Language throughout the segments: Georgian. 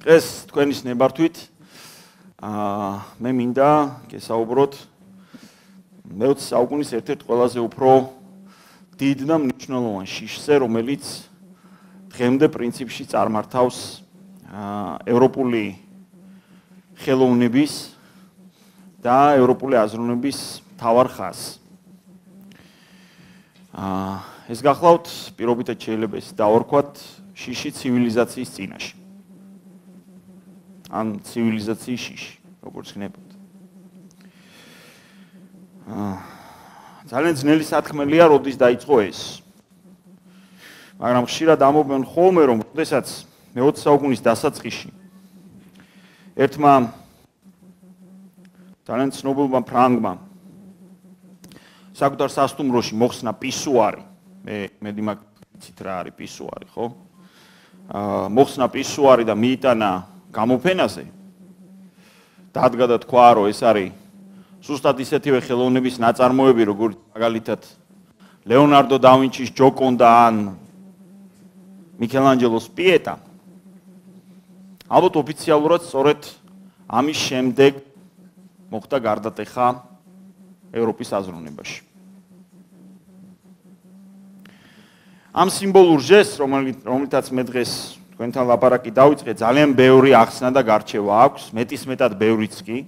დღეს თქვენის ნებართვით აა მე მინდა გესაუბროთ მე-20 საუკუნის ერთ-ერთ ყველაზე უფრო დიდ და მნიშვნელოვან შიშზე, რომელიც დღემდე პრინციპში წარმართავს აა ევროპული ხელოვნების და ევროპული აზროვნების თავარ ხაზს. აა ეს გახლავთ პირობითად შეიძლება ეს დაორქვათ შიში ცივილიზაციის წინაშე. ან ცივილიზაციის შიში, როგორც ხნებოდა. აა ძალიან ძნელი სათქმელია, როდის დაიწყო ეს. მაგრამ ხშირად ამობენ ხოლმე, რომ შესაძაც მე-20 საუკუნის დასაწყისში ერთმა ძალიან ცნობილმა ფრანგმა საკუთარ სასტუმროში მოხსნა პისუარი. მე მე დიმაკცით რა არის პისუარი, ხო? აა მოხსნა პისუარი და მიიტანა გამოფენაზე. დადგა და თქვა, რომ ეს არის სუსტად ისეთივე ხელოვნების ნაწარმოები, როგორც მაგალითად ლეონარდო და ვინჩის ჯოკონდა ან მიქელანჯელოს პიეტა. ალბათ ოფიციალურად სწორედ ამის შემდეგ მოხდა გარდატეხა ევროპის აზროვნებაში. ამ სიმბოლურ ჟესტს, რომელთაც მე დღეს თქვენთან ლაპარაკი დავიწყე, ძალიან ბევრი ახსნა და გარჩევა აქვს, მეტის მეტად ბევრიც კი.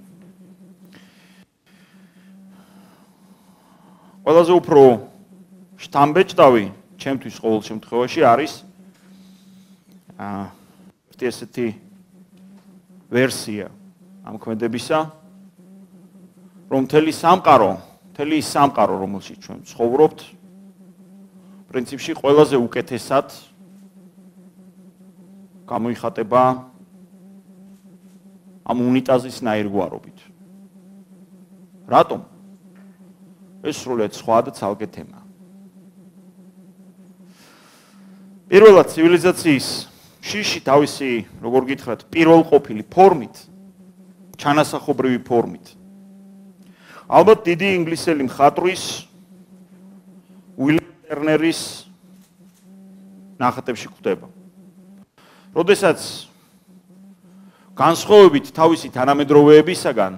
ყველაზე უფრო შთამბეჭდავი ჩემთვის ყოველ შემთხვევაში არის აა ესეთი ვერსია ამ ქმედებისა, რომ მთელი სამყარო, მთელი სამყარო, რომელშიც ჩვენ ცხოვრობთ, პრინციპში ყველაზე უკეთესად გამოიხატება ამ უნიტაზის ნაირგვარობით. რატომ? ეს სრულიად სხვა და ცალკე თემა. პირველად ცივილიზაციის შიში თავისი, როგორ გითხრათ, პირველყოფილი ფორმით, ჩანასახობრივი ფორმით ალბათ დიდი ინგლისელი მხატვრის უილ ტერნერის ნახატებში ხვდება. როდესაც განსხვავებით თავისი თანამედროვეებისაგან,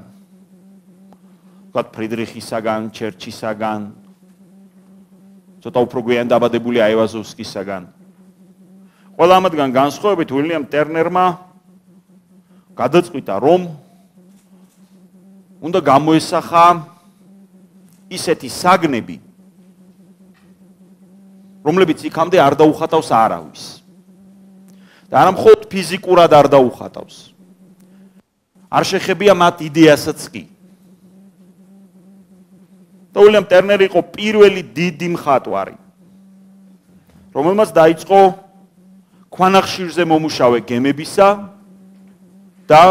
ვთქვათ ფრიდრიხისაგან, ჩერჩისაგან, ცოტა უფრო გვიან დაბადებული აევაზოვსკისაგან, ყველა ამათგან განსხვავებით უილიამ ტერნერმა გადაწყვიტა, რომ უნდა გამოესახა ისეთი საგნები, რომლებიც იქამდე არ დაუხატავს არავის. და არა მხოლოდ ფიზიკურად არ დაუხატავს. არ შეხებია მათ იდეასაც კი. და უილიამ ტერნერი იყო პირველი დიდი მხატვარი, რომელმაც დაიწყო ქვანახშირზე მომუშავე გემებისა და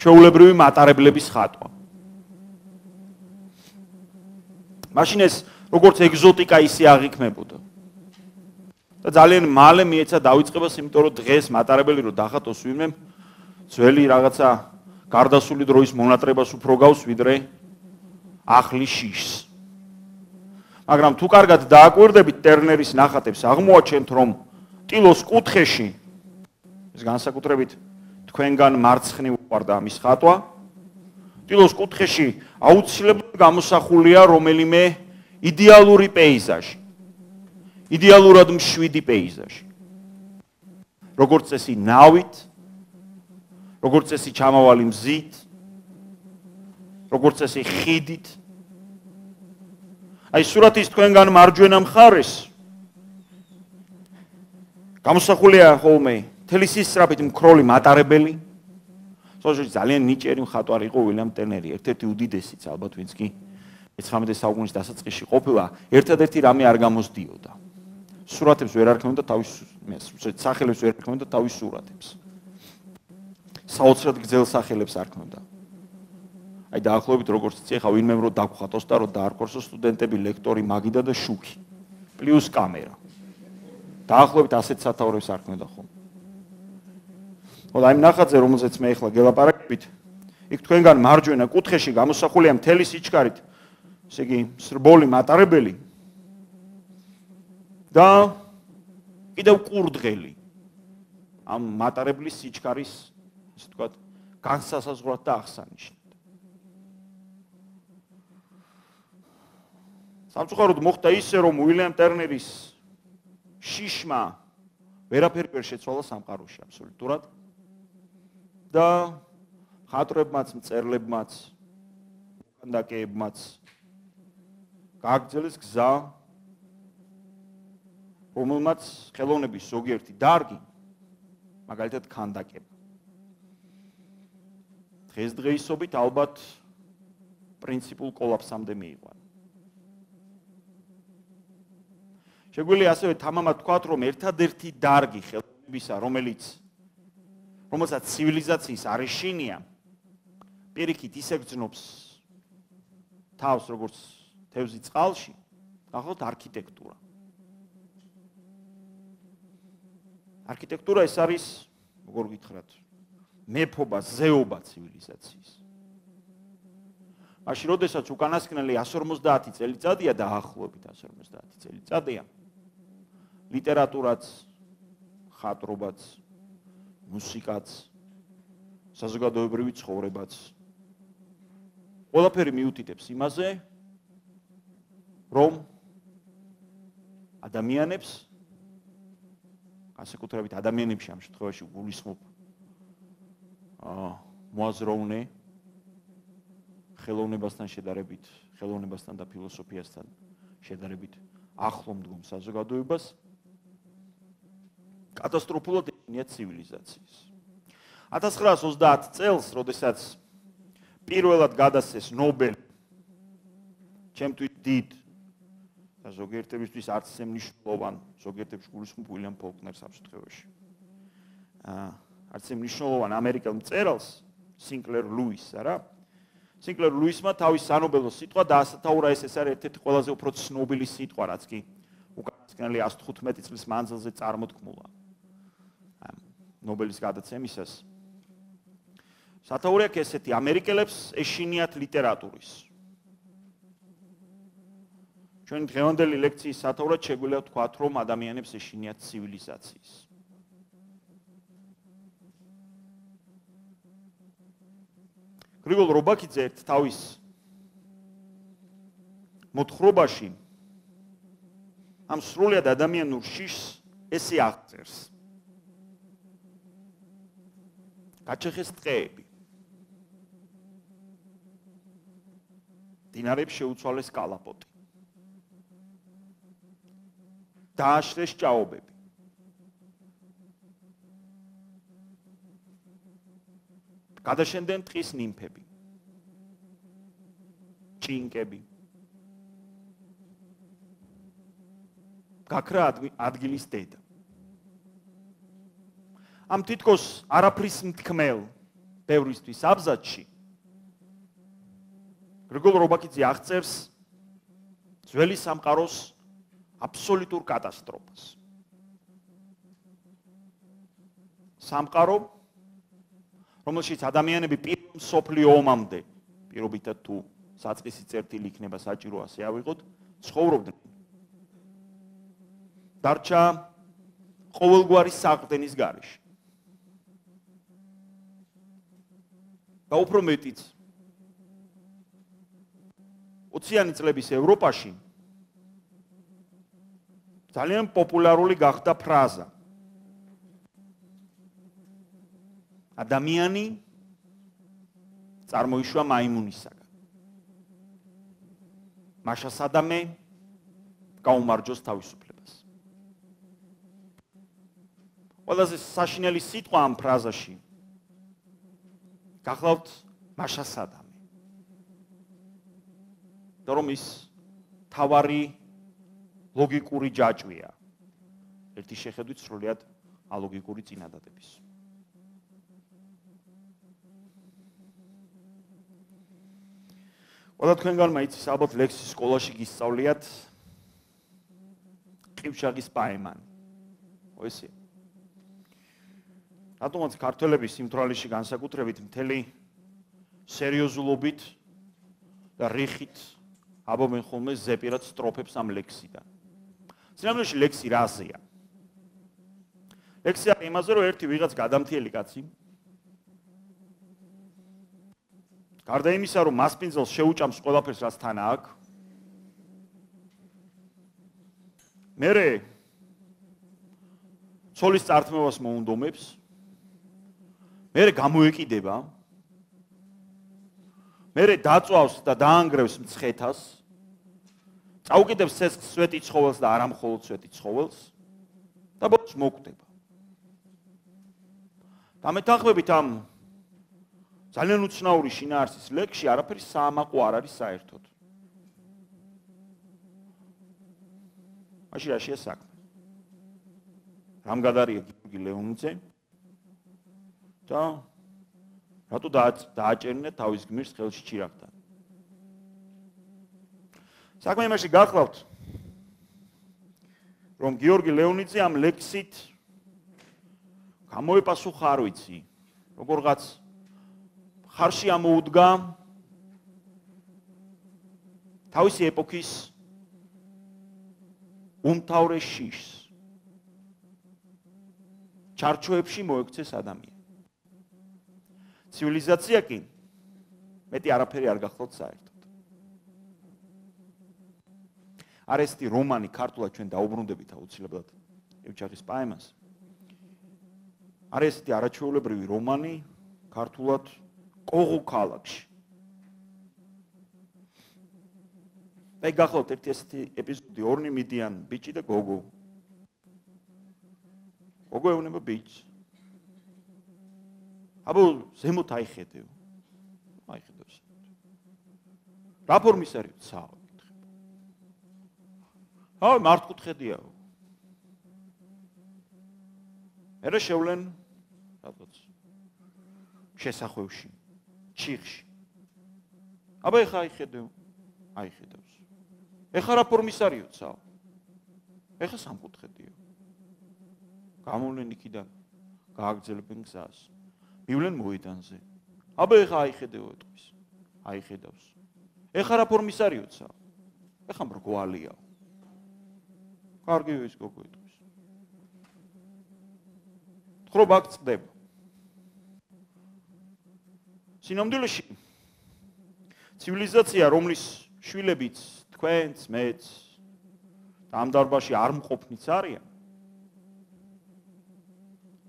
ჩეულებრივი მატარებლების ხატვა. მაშინ ეს როგორც ეგზოტიკა ისე აღიქმებოდა. და ძალიან მალე მიეცა დაიწყებას, იმიტომ რომ დღეს მატარებელი რო დახატოს ვინმე ძველი რაღაცა გარდასული დროის მონატრებას უფრო გავს ვიდრე ახლის შიშს. მაგრამ თუ კარგად დააკვირდებით ტერნერის ნახატებს, აღმოაჩენთ რომ ტილოს კუთხეში ეს განსაკუთრებით თქვენგან მარცხნივ ვარდა ამის ხატვა. ტილოს კუთხეში აუცილებლად გამოსახულია რომელიმე იდეალური პეიზაჟი. იდეალურად მშვიდი პეიზაჟი. როგორც წესი ნავით, როგორც წესი ჩამავალი მზით, როგორც წესი ხიდით. აი სურათის თქვენგან მარჯვენა მხარეს გამოსახულია ხოლმე თელისის სწრაფით მკროლი მატარებელი სოჟი ძალიან ნიჭიერი მხატვარი იყო უილიამ ტერნერი ერთ-ერთი უდიდესიც ალბათ ვინც კი 19 საუკუნის დასაწყისში ყოფილა ერთადერთი რამე არ გამოსდიოდა სურათებს ვერ არქმევდა თავის სახელებს ვერ არქმევდა თავის სურათებს. საოცრად გრძელ სახელებს არქმევდა აი დაახლოებით როგორც იცი ხა ვინმე რო დაგხვატოს და რო დაარკვევს სტუდენტები ლექტორი მაგიდა და შუქი პლუს კამერა. დაახლოებით ასეთ სათაურებს არქმევდა ხო და იმ ნახატზე რომელზეც მე ახლა გელაპარაკებით იქ თქვენგან მარჯვენა კუთხეში გამოსახულია მთელი სიჩქარით. ესე იგი სრბოლი მატარებელი და კიდევ კურდღელი ამ მატარებლის სიჩქარის ისე ვთქვათ განსასაზღვრად და აღსანიშნად. სამწუხაროდ მოხდა ისე რომ უილიამ ტერნერის შიშმა ვერაფერი ვერ შეცვალა სამყაროში აბსოლუტურად და ხატრებმაც მწერლებმაც კანდაკეებმაც გააგრძელეს გზა რომელმაც ხელოვნების ზოგიერთი დარგი მაგალითად კანდაკება დღესდღეობით ალბათ პრინციპულ კოლაფსამდე მიიყვანა შეგვიძლია ასევე თამამად თქვათ რომ ერთადერთი დარგი ხელოვნებისა რომელიც რომელსაც ცივილიზაციის არეშინია პირიქით ისე გძნობს თავს როგორც თევზი წყალში ახალთ არქიტექტურა არქიტექტურა ეს არის როგორ გითხრათ მეფობა ზეობა ცივილიზაციის. მაშინ როდესაც უკანასკნელი 150 წელიწადია და ახლობით 150 წელიწადია ლიტერატურაც ხატრობაც მუსიკაც საზოგადოებრივი ცხოვრებაც ყველაფერი მიუთითებს იმაზე რომ ადამიანებს განსაკუთრებით ადამიანებში ამ შემთხვევაში გულისხმობ აა მოაზროვნე ხელოვნებასთან შედარებით, ხელოვნებასთან და ფილოსოფიასთან შედარებით ახლო მდგომ საზოგადოებას კატასტროფულად ექნია ცივილიზაციის. 1930 წელს, როდესაც პირველად გადასცეს ნობელი ჩემთვის დიდ და ზოგიერთებისთვის არც ისე მნიშვნელოვან ზოგიერთებს გულისხმობ უილიამ ფოლკნერს აფსთხევაში. აა არც ისე მნიშვნელოვან ამერიკელ მწერალს სინკლერ ლუისს, არა? სინკლერ ლუისმა თავის სანობელო სიტყვა დაასათაურა ეს ეს არის ერთ-ერთი ყველაზე უფრო ცნობილი სიტყვა, რაც კი უკანასკნელი 115 წლის მანძილზე წარმოთქმულა. ნობელის გადაცემისას. სათაური აქვს ესეთი ამერიკელებს ეშინიათ ლიტერატურის. ჩვენ დღევანდელი ლექციის სათაურად შეგვიძლია ვთქვათ, რომ ადამიანებს ეშინიათ ცივილიზაციის. გრიგოლ რობაკიძე ერთ თავის მოთხრობაში ამ სრულიად ადამიანურ შიშს ესე აღწერს. გაჩეხეს ტყეები. დინარებს შეუცვალეს კალაპოტი. დააშრეს ჭაობები. გადაშენდნენ ტყის ნიმფები. ჭინკები. გაქრა ადგილის დედა. ამ თითქოს არაფრის მთქმელ ბევრისთვის აბზაცში გრიგოლ რობაკიძე აღწერს ძველი სამყაროს აბსოლუტურ კატასტროფას. სამყარო რომელშიც ადამიანები პირველ სოფლიო ომამდე პირობითად თუ საწყისი წერტილი იქნება საჭირო ასე ავიღოთ, ცხოვრობდნენ. დარჩა ყოველგვარი საყრდენის გარეშე. და უფრო მეტიც 20-იანი წლების ევროპაში ძალიან პოპულარული გახდა ფრაზა. ადამიანი წარმოიშვა მაიმუნისაგან. მაშა სადამე გაუმარჯოს თავისუფლებას. ყველაზე საშინელი სიტყვა ამ ფრაზაში გახლავთ მაშა სადამე. და რომ ის თავარი ლოგიკური ჯაჭვია. ერთი შეხედვით სრულიად ალოგიკური წინადადების. ყველა თქვენგანმა იცის ალბათ ლექსის სკოლაში გისწავლიათ ყივშაღის პაემანი. ოესია. რატომაც ქართველების სიმთვრალეში განსაკუთრებით მთელი სერიოზულობით და რიხით აბობენ ხოლმე ზეპირად სტროფებს ამ ლექსიდან. ძნელში ლექსი რაზეა? ლექსი არის იმაზე, რომ ერთი ვიღაც გადამთიელი კაცი გარდა იმისა, რომ მასპინძელს შეუჭამს ყველაფერს, რაც თან აქვს, მერე ცოლის წართმევას მოუნდომებს. მერე გამოეკიდება. მერე დაწვავს და დაანგრევს მცხეთას. წაუკიდებს ცესკს სვეტი ცხოველს და არ ამხოლოდ სვეტი ცხოველს და ბოლოს მოკვდება. და მეთანხმებით ამ ძალიან უცნაური შინაარსის ლექსში არაფერი საამაყო არ არის საერთოდ. მაშინ რა შეესაქმე? რამ გადარია გიორგი ლეონიძე? და რატო დააჭერნე თავის გმირს ხელში ჩირაღთან? საქმე იმაში გახლავთ რომ გიორგი ლეონიძე ამ ლექსით გამოეპასუხა არ ვიცი. როგორღაც ხარში ამოუდგა თავისი ეპოქის უმთავრეს შიშს. ჩარჩოებში მოექცეს ადამიანი ცივილიზაცია კი მეტი არაფერი არ გახლავთ საერთოდ არესტი რომანი ქართულად ჩვენ დაუბრუნდებით აუცილებლად ევჩახის პაემას არესტი არაჩვეულებრივი რომანი ქართულად კოღუ ქალაქში. აი გახლავთ ერთი ესეთი ეპიზოდი ორნი მიდიან ბიჭი და გოგო. გოგო ეუბნება ბიჭს. აბო ზემოთ აიხედეო. აიხედებს. რა ფორმის არის ცა? აა მართკუთხედიაო. ერე შევლენ რაღაც შესახვევში. ჩიხში. აბა ეხა აიხედო. აიხედავს. ეხა რა ფორმის არისო? ეხა სამკუთხედიო. გამოვლენ იქიდან. გააგზელებენ გზას. მივლენ მოედანზე. აბა ეხა აიხედო ეთქვის. აიხედავს. ეხა რა ფორმის არისო? ეხა მრგვალია. კარგი ის გოგო ეთქვის. ხო ბაქცდება. სინამდვილეში ცივილიზაცია რომლის შვილებიც თქვენც მეც ამ დარბაში არ მყოფნიც არიან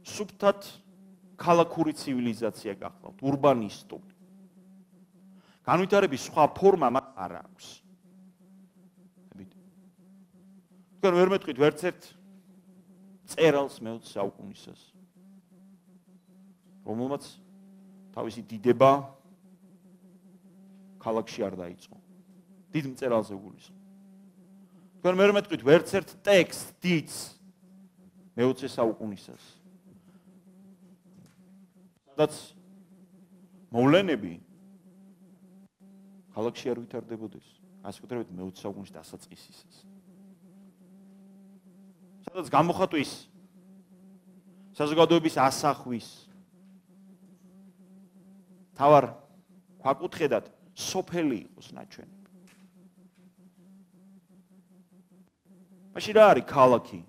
სუბტად ქალაქური ცივილიზაცია გახლავთ урბანისტული განვითარების სხვა ფორმა მას არ აქვს თქვენ ვერ მეტყვით ვერც ერთ წერალს მეოცე საუკუნისას რომელმაც თავისი დიდება ქალაქში არ დაიწყო. დიდ მწერალზე გულისხმობ. თქვენ მე მეტყვით ვერც ერთ ტექსტ დიდს მეოცე საუკუნისას. სადაც მოვლენები ქალაქში არ ვითარდებოდეს. ასე ვთქვით მეოცე საუკუნის დასაწყისისას. სადაც გამოხატვის საზოგადოების ასახვის თავარ ქვაკუთხედად სოფელი იყოს ნაჩვენები. მაშინ რა არის ქალაქი?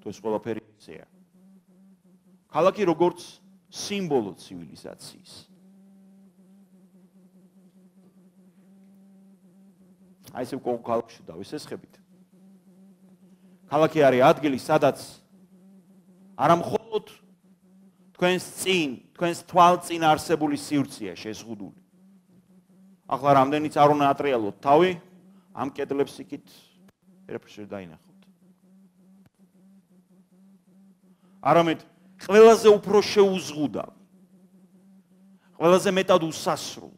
თუ ეს ყველაფერი ისეა. ქალაქი როგორც სიმბოლო ცივილიზაციის. აი ეს უკვე ქალაქში დავისესხებით. ქალაქი არის ადგილი, სადაც არამხოლოდ თქვენს წინ, თქვენს თვალწინ არსებული სივრცეა შეზღუდული. ახლა რამდენიც არ უნდა ატრიალოთ თავი, ამ კედლებს იქით ერაფერ დაინახოთ. არამედ ყველაზე უფრო შეუზღუდა. ყველაზე მეტად უსასრულ.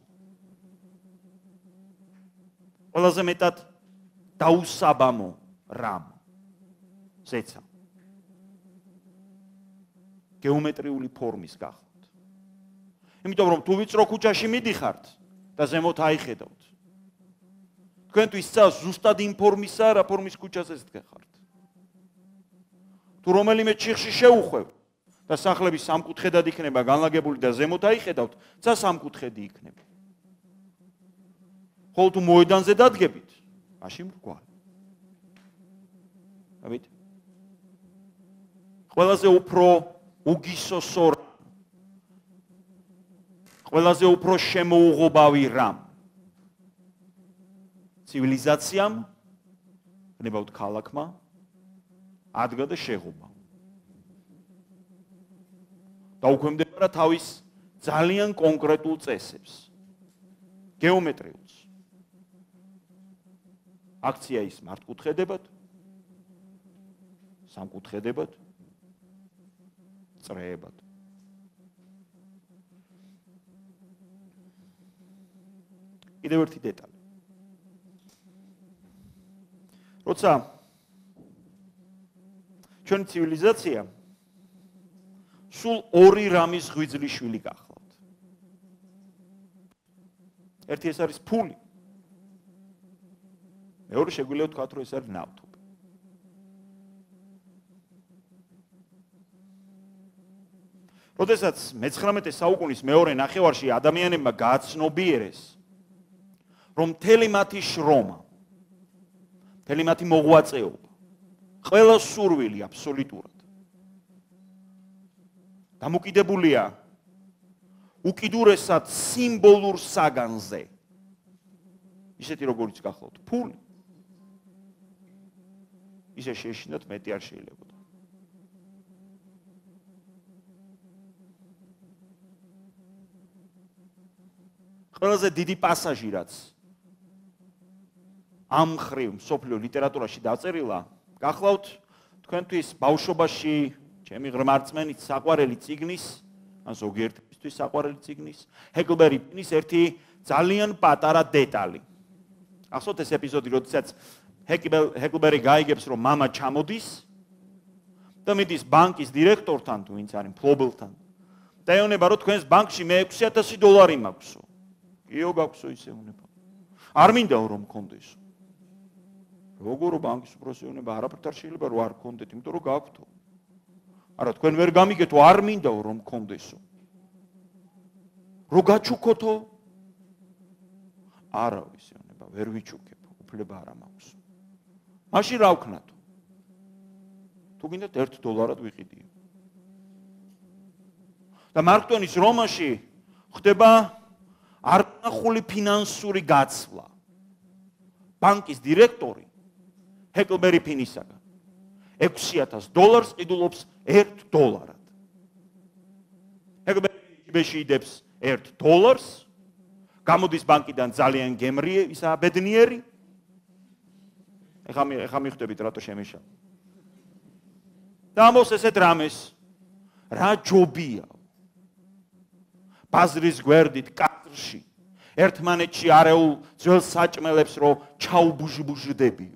ყველაზე მეტად დაუსაბამო რამ. ზეცა. გეომეტრიული ფორმის გახლავთ. იმიტომ რომ თუ ვიწრო ქუჩაში მიდიხართ და ზემოთ აიხედავთ. თქვენთვის წავს ზუსტად იმ ფორმისა რა ფორმის ქუჩაზე დგეხართ. თუ რომელიმე ჩიხში შეუხვევ და სახლები სამკუთხედად იქნება განლაგებული და ზემოთ აიხედავთ, ცა სამკუთხედი იქნება. ხოლო თუ მოედანზე დადგებით, მაშინ მრგვალი. ამით ყველაზე უფრო უგისოსო ყველაზე უფრო შემოუღობავი რამ. ცივილიზაციამ ნებავთ ქალაქმა ადგა და შეღობა და უქმდებარა თავის ძალიან კონკრეტულ წესებს. გეომეტრიულს. აქცია ის მართკუთხედებად სამკუთხედებად წრეებად კიდევ ერთი დეტალი. როცა ჩვენ ცივილიზაცია სულ ორი რამის ღვიძლი შვილი გახლავთ. ერთი ეს არის ფული. მეორე შეგვიძლია ვთქვა, რომ ეს არის ნავთობი. როდესაც მე-19 საუკუნის მეორე ნახევარში ადამიანებმა გააცნობიერეს რომ მთელი მათი შრომა მთელი მათი მოღვაწეობა ყველა სურვილი აბსოლუტურად დამოკიდებულია უკიდურესად სიმბოლურ საგანზე. ისეთი როგორიც გახლავთ. ფული. ისე შეშინოთ მეტი არ შეიძლება ყველაზე დიდი პასაჟი რაც ამ ხრივ სოფლიო ლიტერატურაში დაწერილა გახლავთ თქვენთვის ბავშვობაში ჩემი ღრმარწმენით საყვარელი ციგნის ან ზოგიერთისთვის საყვარელი ციგნის ჰეკლბერი პინის ერთი ძალიან პატარა დეტალი ახსოვთ ეს ეპიზოდი როდესაც ჰეკლბერი გაიგებს რომ мама ჩამოდის და მიდის ბანკის დირექტორთან თუ ვინც არის ფლობელთან და ეუბნება რომ თქვენს ბანკში მე 6000 დოლარი მაქვსო იო გაქვსო ისე უნება არ მინდა რომ მქონდეს როგორ ბანკის უპროსეუნება არაფერთ არ შეიძლება რომ არ გქონდეთ, იმიტომ რომ გაქვთო. არა, თქვენ ვერ გამიგეთო, არ მინდაო რომ გქონდესო. რო გაჩუქოთო? არა, ისენება, ვერ ვიჩუქებ, უფლება არ მაქვს. მაშინ რა ვქნათო? თუ გინდათ 1 დოლარად ვიყიდიო. და მარკ ტვენის რომაში ხდება არნახული ფინანსური გაცვლა. ბანკის დირექტორი ჰეკლბერი ფინისაგან 6000 დოლარს ყიდულობს 1 დოლარად. ჰეკლბერი ბეშიდებს 1 დოლარს გამოდის ბანკიდან ძალიან გემრიე ისა ბედნიერი. ეხა ეხა მიხვდებით რატო შემეშა. და ამოს ესეთ რამეს რა ჯობია. ბაზრის გვერდით კატრში ერთმანეთში არეულ ძველ საჭმელებს რო ჩაუბუჟბუჟდებიო.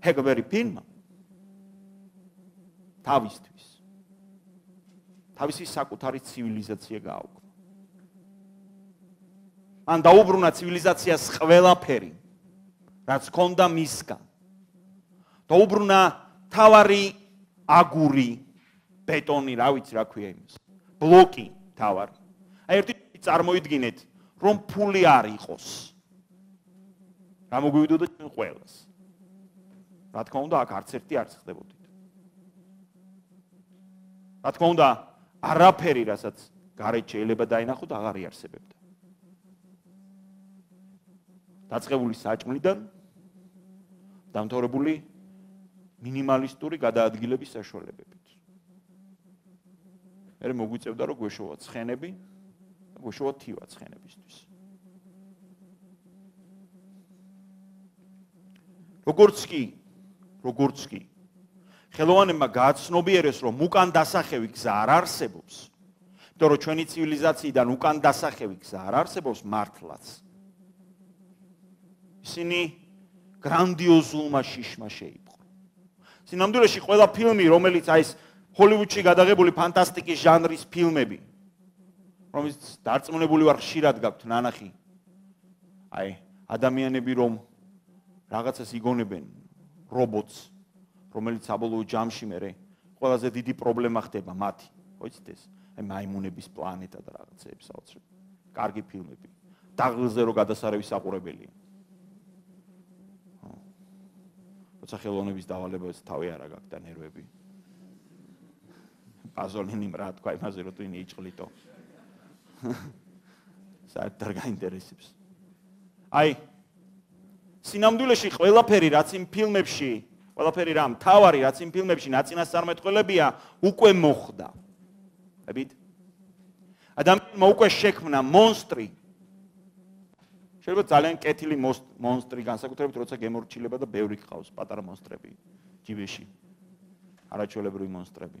ჰეგბერი ფინმა თავისთვის თავისი საკუთარი ცივილიზაცია გააუქმა. ან დაუბრუნა ცივილიზაციას ყველაფერი, რაც ჰქონდა მისგან. დაუბრუნა თავარი აგური, ბეტონი, რა ვიცი რა ქვია იმის. ბლოკი თავარი. აი ერთი წარმოიდგინეთ, რომ ფული არ იყოს. რა მოგვიდოდა ჩვენ ყველას? რა თქმა უნდა, აქ არც ერთი არ ხდებოდით. რა თქმა უნდა, არაფერი, რასაც გარეთ შეიძლება დაინახოთ, აღარ იარსებებდა. დაწყებული საჭმლიდან დამთავრებული მინიმალისტური გადაადგილების საშუალებებით. მე მოგვიწევდა რომ გვეშოვა ცხენები და გვეშოვა თივა ცხენებისთვის. როგორც კი როგორც კი ხელოვანებმა გააცნობიერეს რომ უკან დასახევი გზა არ არსებობს იმიტომ რომ ჩვენი ცივილიზაციიდან უკან დასახევი გზა არ არსებობს მართლაც ისინი გრანდიოზულმა შიშმა შეიპყრო სინამდვილეში ყველა ფილმი რომელიც აი ეს ჰოლივუდში გადაღებული ფანტასტიკის ჟანრის ფილმები რომელიც დარწმუნებული ვარ ხშირად გაქვთ ნანახი აი ადამიანები რომ რაღაცას იგონებენ რობოტს, რომელიც საბოლოო ჯამში მერე ყველაზე დიდი პრობლემა ხდება მათი. მოიცით ეს? აი მაიმუნების პლანეტა და რაღაცეებს აუცილებლად. კარგი ფილმები. დაღლზე რო გადასარევი საყურებელია. როცა ხელოვნების დავალებას თავი არა გაქვს და ნერვები. პაზოლინი რა თქვა იმაზე რომ თუნი იჭყლიტო. საერთოდ არ გაინტერესებს. აი სინამდვილეში ყველაფერი რაც იმ ფილმებში, ყველაფერი რა მთავარი რაც იმ ფილმებში ნაწინასწარმეტყველებია, უკვე მოხდა. აბით ადამიანმა უკვე შექმნა მონსტრი. შეიძლება ძალიან კეთილი მონსტრი განსაკუთრებით როცა გემორჩილება და ბევრი ყავს პატარა მონსტრები ჯიბეში. არაჩვეულებრივი მონსტრები.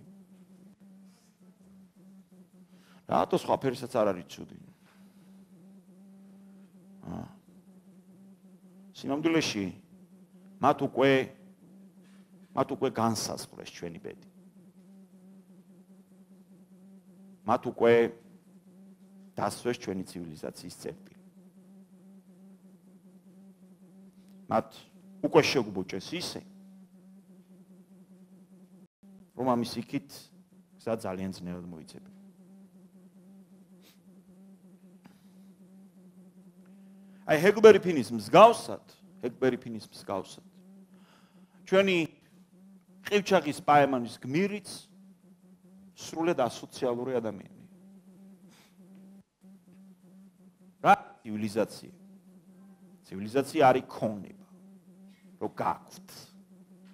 რატო სხვა ფერისაც არ არის ცუდი? აა სინამდვილეში მათ უკვე მათ უკვე განსაზღვრეს ჩვენი ბედი. მათ უკვე დასვეს ჩვენი ცივილიზაციის წერტილი. მათ უკვე შეგვბუჭეს ისე რომ ამის იქით გზა ძალიან ძნელად მოიცემა. აი ჰეგბერი ფინის მსგავსად, ჰეგბერი ფინის მსგავსად. ჩვენი ყივჩაღის პაემანის გმირიც სრულად ასოციალური ადამიანი. რა ცივილიზაცია? ცივილიზაცია არის ქონება. რო გაქვთ.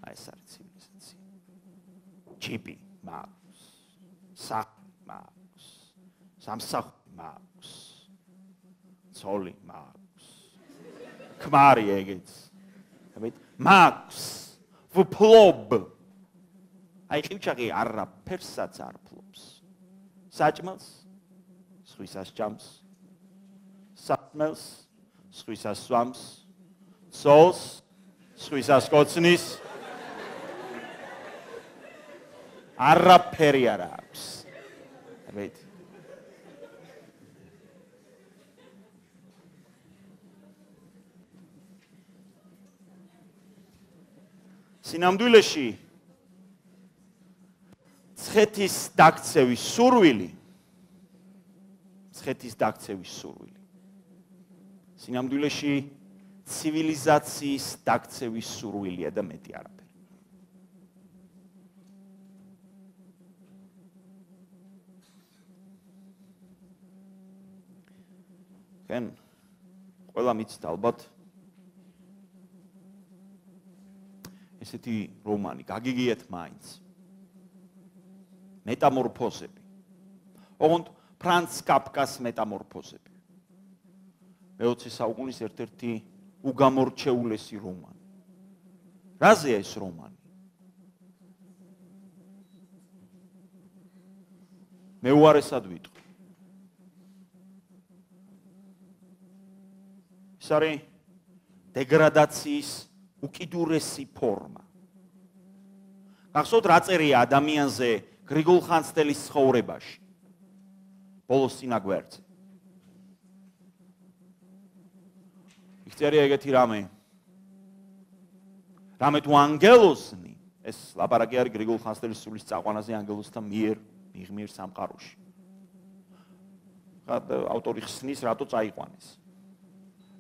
აი ეს არის ცივილიზაცია. ჩიპი მაქვს. საქ მაქვს. სამსახური მაქვს. ცოლი მაქვს. ქმარი ეგეც. ამით მაქვს. ვფლობ. აი ყივჩაღი არაფერსაც არ ფლობს. საჭმელს, სხვისას ჭამს. სათმელს, სხვისას სვამს, სოლს, სხვისას კოცნის. არაფერი არ აქვს. ვეთ. სინამდვილეში ცხეთის დაქცევის სურვილი ცხეთის დაქცევის სურვილი სინამდვილეში ცივილიზაციის დაქცევის სურვილია და მეტი არაფერი. კენ ყველა მიცით ალბათ ესეთი რომანი გაგიგიეთ მაინც მეტამორფოზები. ოღონდ ფრანც კაფკას მეტამორფოზები. მე-20 საუკუნის ერთ-ერთი უგამორჩეულესი რომანი. რაზეა ეს რომანი? მე უარესად ვიტყვი. ეს არის დეგრადაციის უკიდურესი ფორმა. გახსოვთ რა წერია ადამიანზე გრიგოლ ხანძთელის ცხოვრებაში? ბოლოს წინაგვერდზე. წერია ეგეთი რამე. რამე თუ ანგელოსნი, ეს ლაპარაკი არის გრიგოლ ხანძთელის სულის წაყვანაზე ანგელოსთან მიერ მიღმიერ სამყაროში. ხა ავტორი ხსნის რატო წაიყვანეს.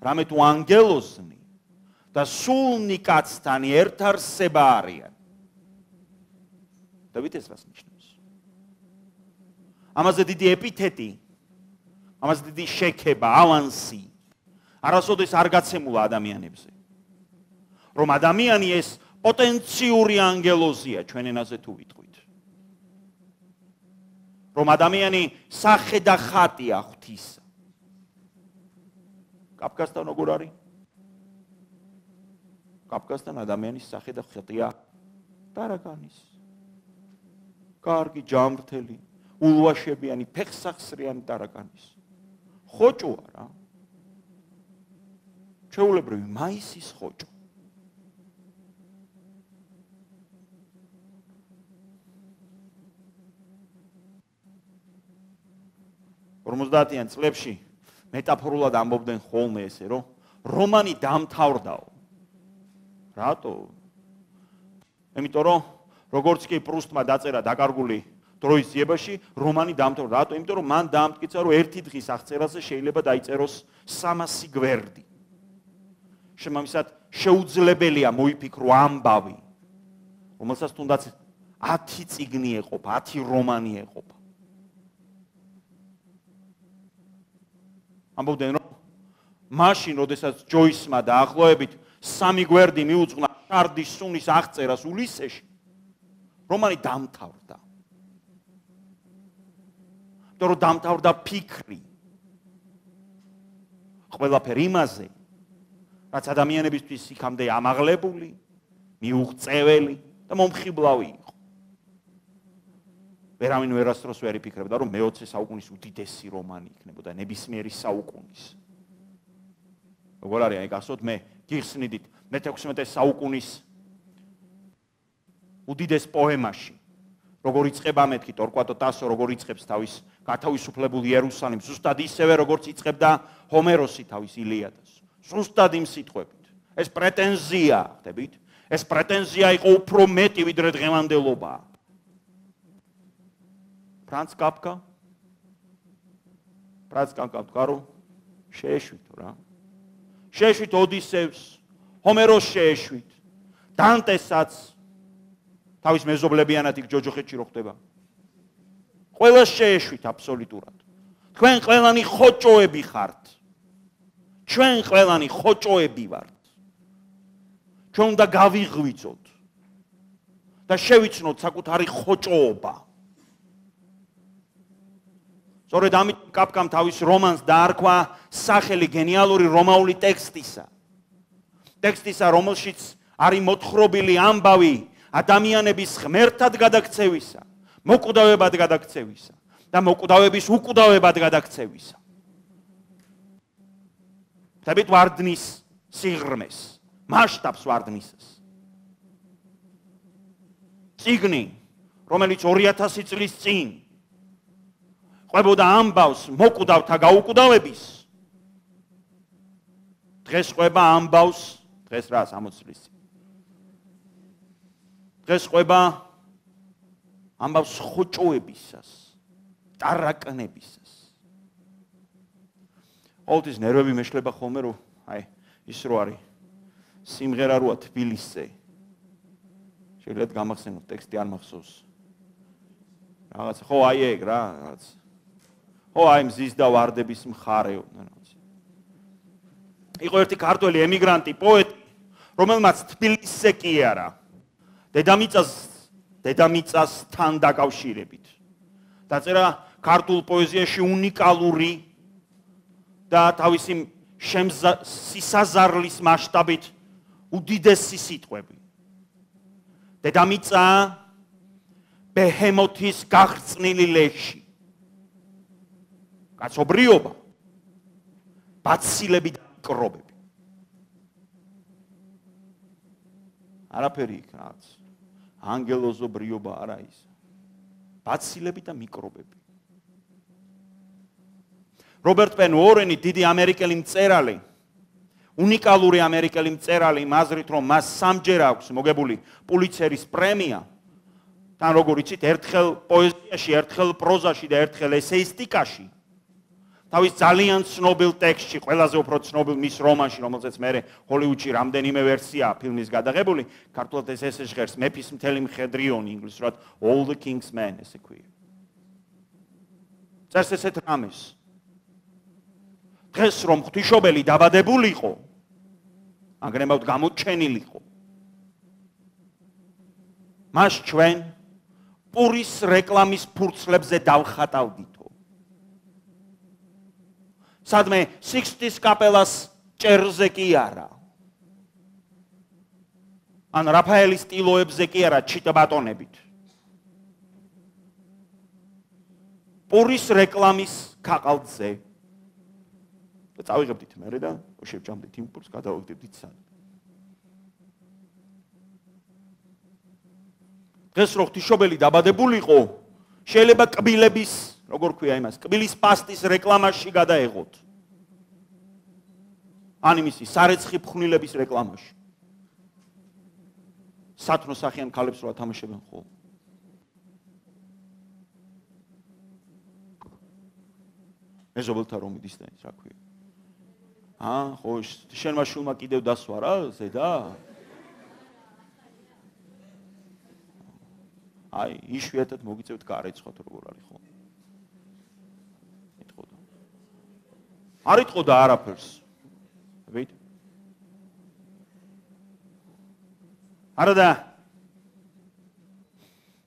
რამე თუ ანგელოსნი და სულნი კაცთან ერთარსება არიან. დავით ეს რას ნიშნავს? ამაზე დიდი ეპითეტი, ამაზე დიდი შექება, ავანსი არასოდეს არ გაცემულა ადამიანებზე. რომ ადამიანი ეს პოტენციური ანგელოზია ჩვენ ენაზე თუ ვიტყვით. რომ ადამიანი სახე და ხატია ღვთისა. კაფკასთან როგორ არის? კაფკასთან ადამიანის სახე და ხატია დარაგანის. კარგი ჯამრთელი, ულვაშებიანი, ფეხსახსრიანი დარაგანის. ხოჭოა რა. ჩეულებრივი მაისის ხოჭო. რომოზდაათიან წლებში მეტაფორულად ამბობდნენ ხოლმე ესე რომ რომანი დამთავრდაო. რატო? იმიტომ რომ როგორც კი პრუსტმა დაწერა დაკარგული დროის ძიებაში რომანი დამთავრდა. რატო? იმიტომ რომ მან დაამტკიცა რომ ერთი დღის აღწერაზე შეიძლება დაიწეროს 300 გვერდი. შემამისად შეუძლებელია მოიფიქრო ამბავი რომელსაც თუნდაც 10 წიგნი ეყოფა 10 რომანი ეყოფა. ამბობდნენ რომ მაშინ როდესაც ჯოისმა დაახლოებით სამი გვერდი მიუძღვნა შარდის სუნის აღწერას ულისეში რომანი დამთავრდა. და რომ დამთავრდა ფიქრი. ყველაფერი იმაზე რაც ადამიანებისთვის იქამდე ამაღლებული მიუღწეველი და მომხიბლავი იყო. ვერავინ ვერასდროს ვერ იფიქრებდა რომ მე-20 საუკუნის უდიდესი რომანი იქნებოდა ნებისმიერი საუკუნის. როგორ არის აი გასოთ მე გიხსნიდით მე-16 საუკუნის უდიდეს პოემაში როგორ იწება მეთქი ტორკვატო ტასო როგორ იწებს თავის გათავისუფლებულ იერუსალიმს ზუსტად ისევე როგორც იწებდა ჰომეროსი თავის ილიადას ზუსტად იმ სიტყვებით ეს პრეტენზია ხდებით ეს პრეტენზია იყო უფრო მეტი ვიდრე დღევანდელობა ფრანც კაფკა ფრანც კაფკა თქარო შეეშვითო რა შეეშვით ოდისევს ჰომეროს შეეშვით დანტესაც თავის მეზობლებიანად იქ ჯოჯოხეთში რო ხდება. ყველა შეეშვით აბსოლუტურად. თქვენ ყველანი ხოჭოები ხართ. ჩვენ ყველანი ხოჭოები ვართ. ჩვენ უნდა გავიღვიძოთ და შევიცნოთ საკუთარი ხოჭოობა. სწორედ ამით კაპკამ თავის რომანს დაარქვა სახელი გენიალური რომაული ტექსტისა. ტექსტისა, რომელშიც არის მოთხრობილი ამბავი ადამიანების ღმერთად გადაქცევისა, მოკვდავებად გადაქცევისა და მოკვდავების უკვდავებად გადაქცევისა. თებით ვარდნის სიღრმეს, მასშტაბს ვარდნისს. ციგნი, რომელიც 2000 წლის წინ ყვებოდა ამბავს მოკვდავთა გაუკვდავების დღეს ყვება ამბავს დღეს რა 60 წლის წინ დღეს ყვება ამბავს ხოჭოებისას, ტარაკნებისას. ყოველთვის ნერვები მეშლება ხოლმე რომ აი ის რო არის სიმღერა როა თბილისზე. შეიძლება გამახსენო ტექსტი არ მახსოვს. რაღაც ხო აი ეგ რა რაღაც. ხო აი მზის და ვარდების მხარეო რაღაც. იყო ერთი ქართველი ემიგრანტი პოეტი რომელმაც თბილისზე კი არა დედამიწას დედამიწასთან დაკავშირებით. დაწერა ქართულ პოეზიაში უნიკალური და თავისი სისაზარლის მასშტაბით უდიდესი სიტყვები. დედამიწა ბეჰემოთის გაღწნილი ლეში. კაცობრიობა ბაცილები და მიკრობები. არაფერი იქ რაც. ანგელოზობრიობა არა ის. ბაცილები და მიკრობები. რობერტ პენ უორენი დიდი ამერიკელი მწერალი უნიკალური ამერიკელი მწერალი მაზრით რომ მას სამჯერ აქვს მოგებული პულიცერის პრემია თან როგორ იცით ერთხელ პოეზიაში ერთხელ პროზაში და ერთხელ ესეისტიკაში თავის ძალიან ცნობილ ტექსტში, ყველაზე უფრო ცნობილ მის რომანში, რომელზეც მე ჰოლივუდში რამდენიმე ვერსია ფილმის გადაღებული, ქართულად ეს ესე ჟღერს მეფის მთელი მხედრიონი, ინგლისურად All the King's Men, ესე ქვია. წერს ესეთ რამეს. დღეს რომ ღვთისმშობელი დაბადებულიყო, აგრემავთ გამოჩენილიყო. მას ჩვენ პურის რეკლამის ფურცლებზე დავხატავდით. სადმე სიქსტის კაპელას ჭერზე კი არა. ან რაფაელის სტილოებზე კი არა ჩიტა ბატონებით. პურის რეკლამის ქაყალდზე. და წავიღებდით მე და შევჭამდით იმ პურს გადავაგდებდით სად. დღეს რო ღვთისმშობელი დაბადებულიყო, შეიძლება კბილების როგორ ქვია იმას? კბილის პასტის რეკლამაში გადაეღოთ. ან იმისი სარეცხი ფხვნილების რეკლამაში. სათნო სახიან ქალებს რა თამაშობენ ხო? მეზობელთა რომ მიდის და ის რა ქვია? აა, ხო, შენმა შულმა კიდევ დასვა რა, ზედა? აი, იშვიათად მოგიწევთ გარეცხოთ როგორ არის ხო? იტყოდა. არ იტყოდა არაფერს. ვით? არადა.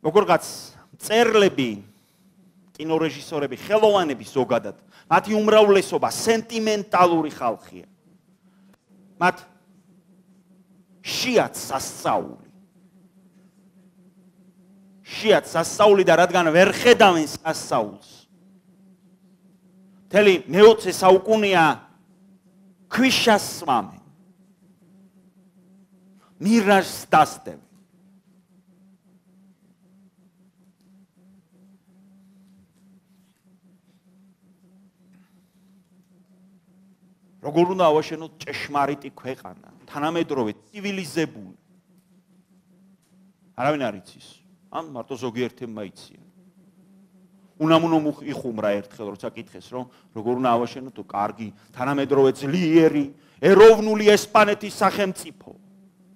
როგორღაც წერლები კინორეჟისორები, ხელოვანები ზოგადად, მათი უმრავლესობა სენტიმენტალური ხალხია. მათ შიათ სასწაული. შიათ სასწაული და რადგან ვერ ხედავენ სასწაულს. თელი მე-20 საუკუნეა ქვიშას სვამენ. მირაჟს დასდევენ. როგორ უნდა ავაშენოთ ჭეშმარიტი ქვეყანა, თანამედროვე ცივილიზებული. არავინ არ იცის. ან მარტო ზოგიერთებმა იციან. უნამუნო იხუმრა ერთხელ როცა კითხეს რომ როგორ უნდა ავაშენოთ კარგი თანამედროვე ძლიერი ეროვნული ესპანეთის სახელმწიფო.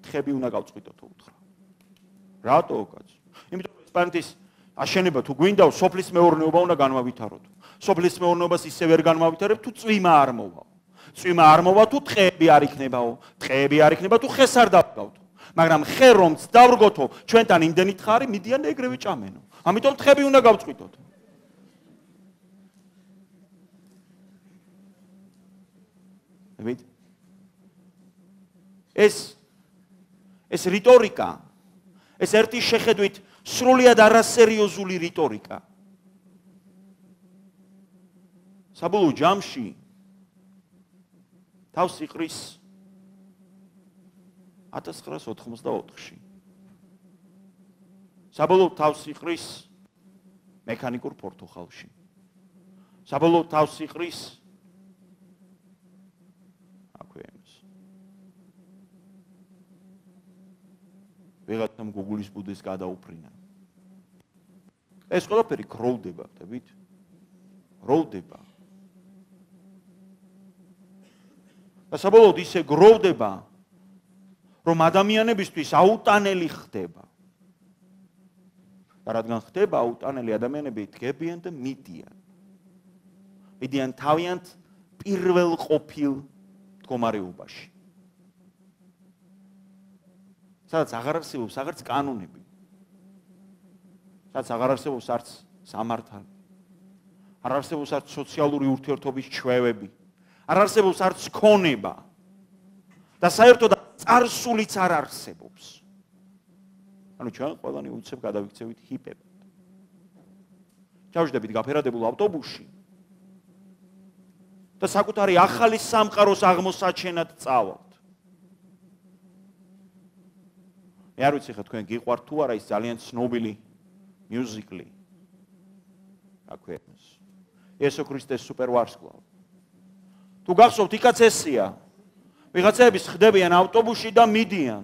თხები უნდა გავწყვიტოთ უთხრა. რატო კაცო? იმიტომ რომ ესპანეთის აშენება თუ გვინდა სოფლის მეურნეობა უნდა განმავითაროთ. სოფლის მეურნეობას ისე ვერ განმავითარებ თუ წვიმა არ მოვა. წვიმა არ მოვა თუ ტყეები არ იქნებაო, ტყეები არ იქნება თუ ხეს არ დავგავთ. მაგრამ ხე რომც დავრგოთო, ჩვენთან იმდენით ხარი მიდიან ეგრევე ჭამენო. ამიტომ ტყეები უნდა გავწყვიტოთ. ვით? ეს ეს რიტორიკა ეს ერთი შეხედვით სრულიად არასერიოზული რიტორიკა. საბოლოო ჯამში თავს იყრის 1984-ში. საბოლოო თავს იყრის მექანიკურ პორტუხალში. საბოლოო თავს იყრის აკვემს. ვიღაცამ გუგლის ბუდეს გადაუფრინა. ეს ყველაფერი გროვდება, ხდებით? გროვდება. და საბოლოოდ ისე გროვდება რომ ადამიანებისთვის აუტანელი ხდება. და რადგან ხდება აუტანელი ადამიანები დგებიან და მიდიან. მიდიან თავიანთ პირველ ყოფილ მდგომარეობაში. სადაც აღარ არსებობს აღარც კანონები. სადაც აღარ არსებობს არც სამართალი. არ არსებობს არც სოციალური ურთიერთობის ჩვევები არ არსებობს არც ქონება და საერთოდ წარსულიც არ არსებობს. ანუ ჩვენ ყველანი უცებ გადავიქცევით ჰიპებად. ჩავშდებით გაფერადებულ ავტობუსში და საკუთარი ახალი სამყაროს აღმოსაჩენად წავალთ. მე არ ვიცი ხა თქვენ გიყვართ თუ არა ის ძალიან ცნობილი მიუზიკლი. აქვე. ესო ქრისტეს სუპერვარსკვლავი. თუ გახსოვთ იქაც ესია ვიღაცები ხდებიან ავტობუსში და მიდიან.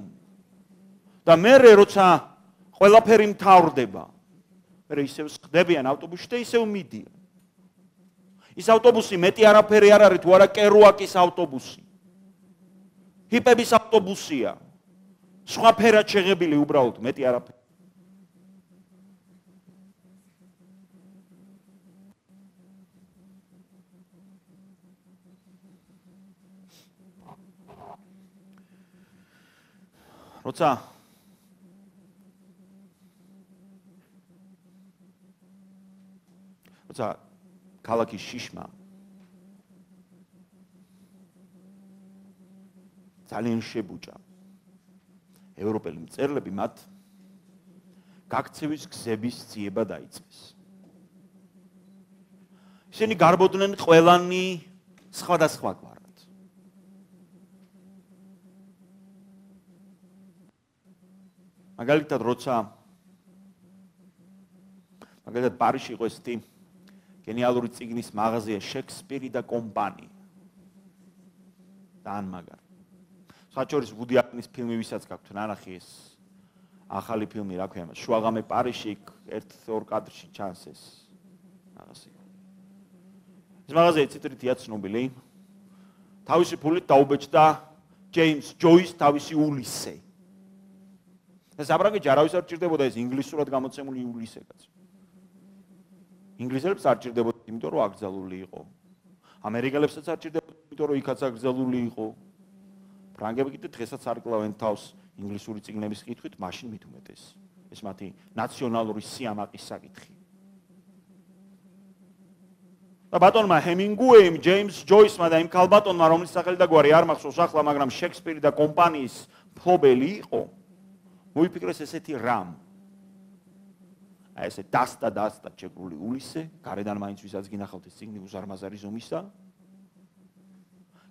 და მე როცა ყველაფერი მთავრდება მე ისევ ხდებიან ავტობუსში და ისევ მიდიან. ის ავტობუსი მეტი არაფერი არ არის თუ არა კერუაკის ავტობუსი. ჰიპების ავტობუსია. სხვა ფერად შეღებილი უბრალოდ მეტი არაფერი როცა? როცა ქალაქის შიშმა? ძალიან შებუჭა. ევროპელი მწერლები მათ გაქცევის გზების ძიება დაიწყეს. ისინი გარბოდნენ ყველანი სხვადასხვა მაგალითად როცა მაგალითად პარიში იყო ესეთი გენიალური ციგნის მაღაზია შექსპირი და კომპანი. თან მაგარ. საჩორის ვუდი ალენის ფილმი ვისაც გაქვთ ნანახი ეს ახალი ფილმი რა ქვია მას შუაღამე პარიში ერთ ორ კადრში ჩანს ეს მაღაზია. ეს მაღაზია ციტრითია ცნობილი თავისი ფულით დაუბეჭდა ჯეიმს ჯოის თავისი ულისე. და საბრანგე ჯარავის არ ჭირდებოდა ეს ინგლისურად გამოცემული ულისე კაც. ინგლისელებს არ ჭირდებოდა, იმიტომ რომ აკრძალული იყო. ამერიკელებსაც არ ჭირდებოდა, იმიტომ რომ იქაც აკრძალული იყო. ფრანგები კიდე დღესაც არ კლავენ თავს ინგლისური წიგნების კითხვით, მაშინ მით უმეტეს. ეს მათი ნაციონალური სიამაყის საკითხი. და ბატონმა ჰემინგუეიმ, ჯეიმს ჯოისმა და იმ ქალბატონმა, რომლის სახელი და გვარი არ მახსოვს ახლა, მაგრამ შექსპირი და კომპანიის ფლობელი იყო, მოიფიქრეს ესეთი რამ. აი ესე დასტა დასტა ჩეკრული ულისე, გარედან მაინც ვისაც გინახავთ ეს ციგნი უზარმაზარი ზომისა.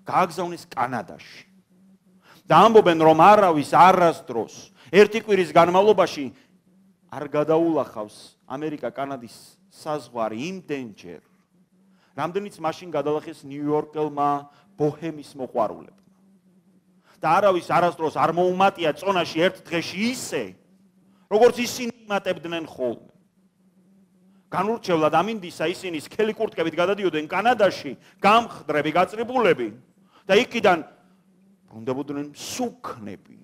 გააგზავნეს კანადაში. და ამბობენ რომ არავის არასდროს ერთი კვირის განმავლობაში არ გადაულახავს ამერიკა კანადის საზღვარი იმდენჯერ რამდენიც მაშინ გადალახეს ნიუ-იორკელმა ბოჰემის მოყვარულებმა და არავის არასდროს არ მოუმატია წონაში ერთ დღეში ისე როგორც ისინი იმატებდნენ ხოლმე. განურჩევლად ამინდისა ისინი სქელი კურტკებით გადადიოდნენ კანადაში გამხდრები გაწრიბულები და იქიდან ბრუნდებოდნენ სუქნები.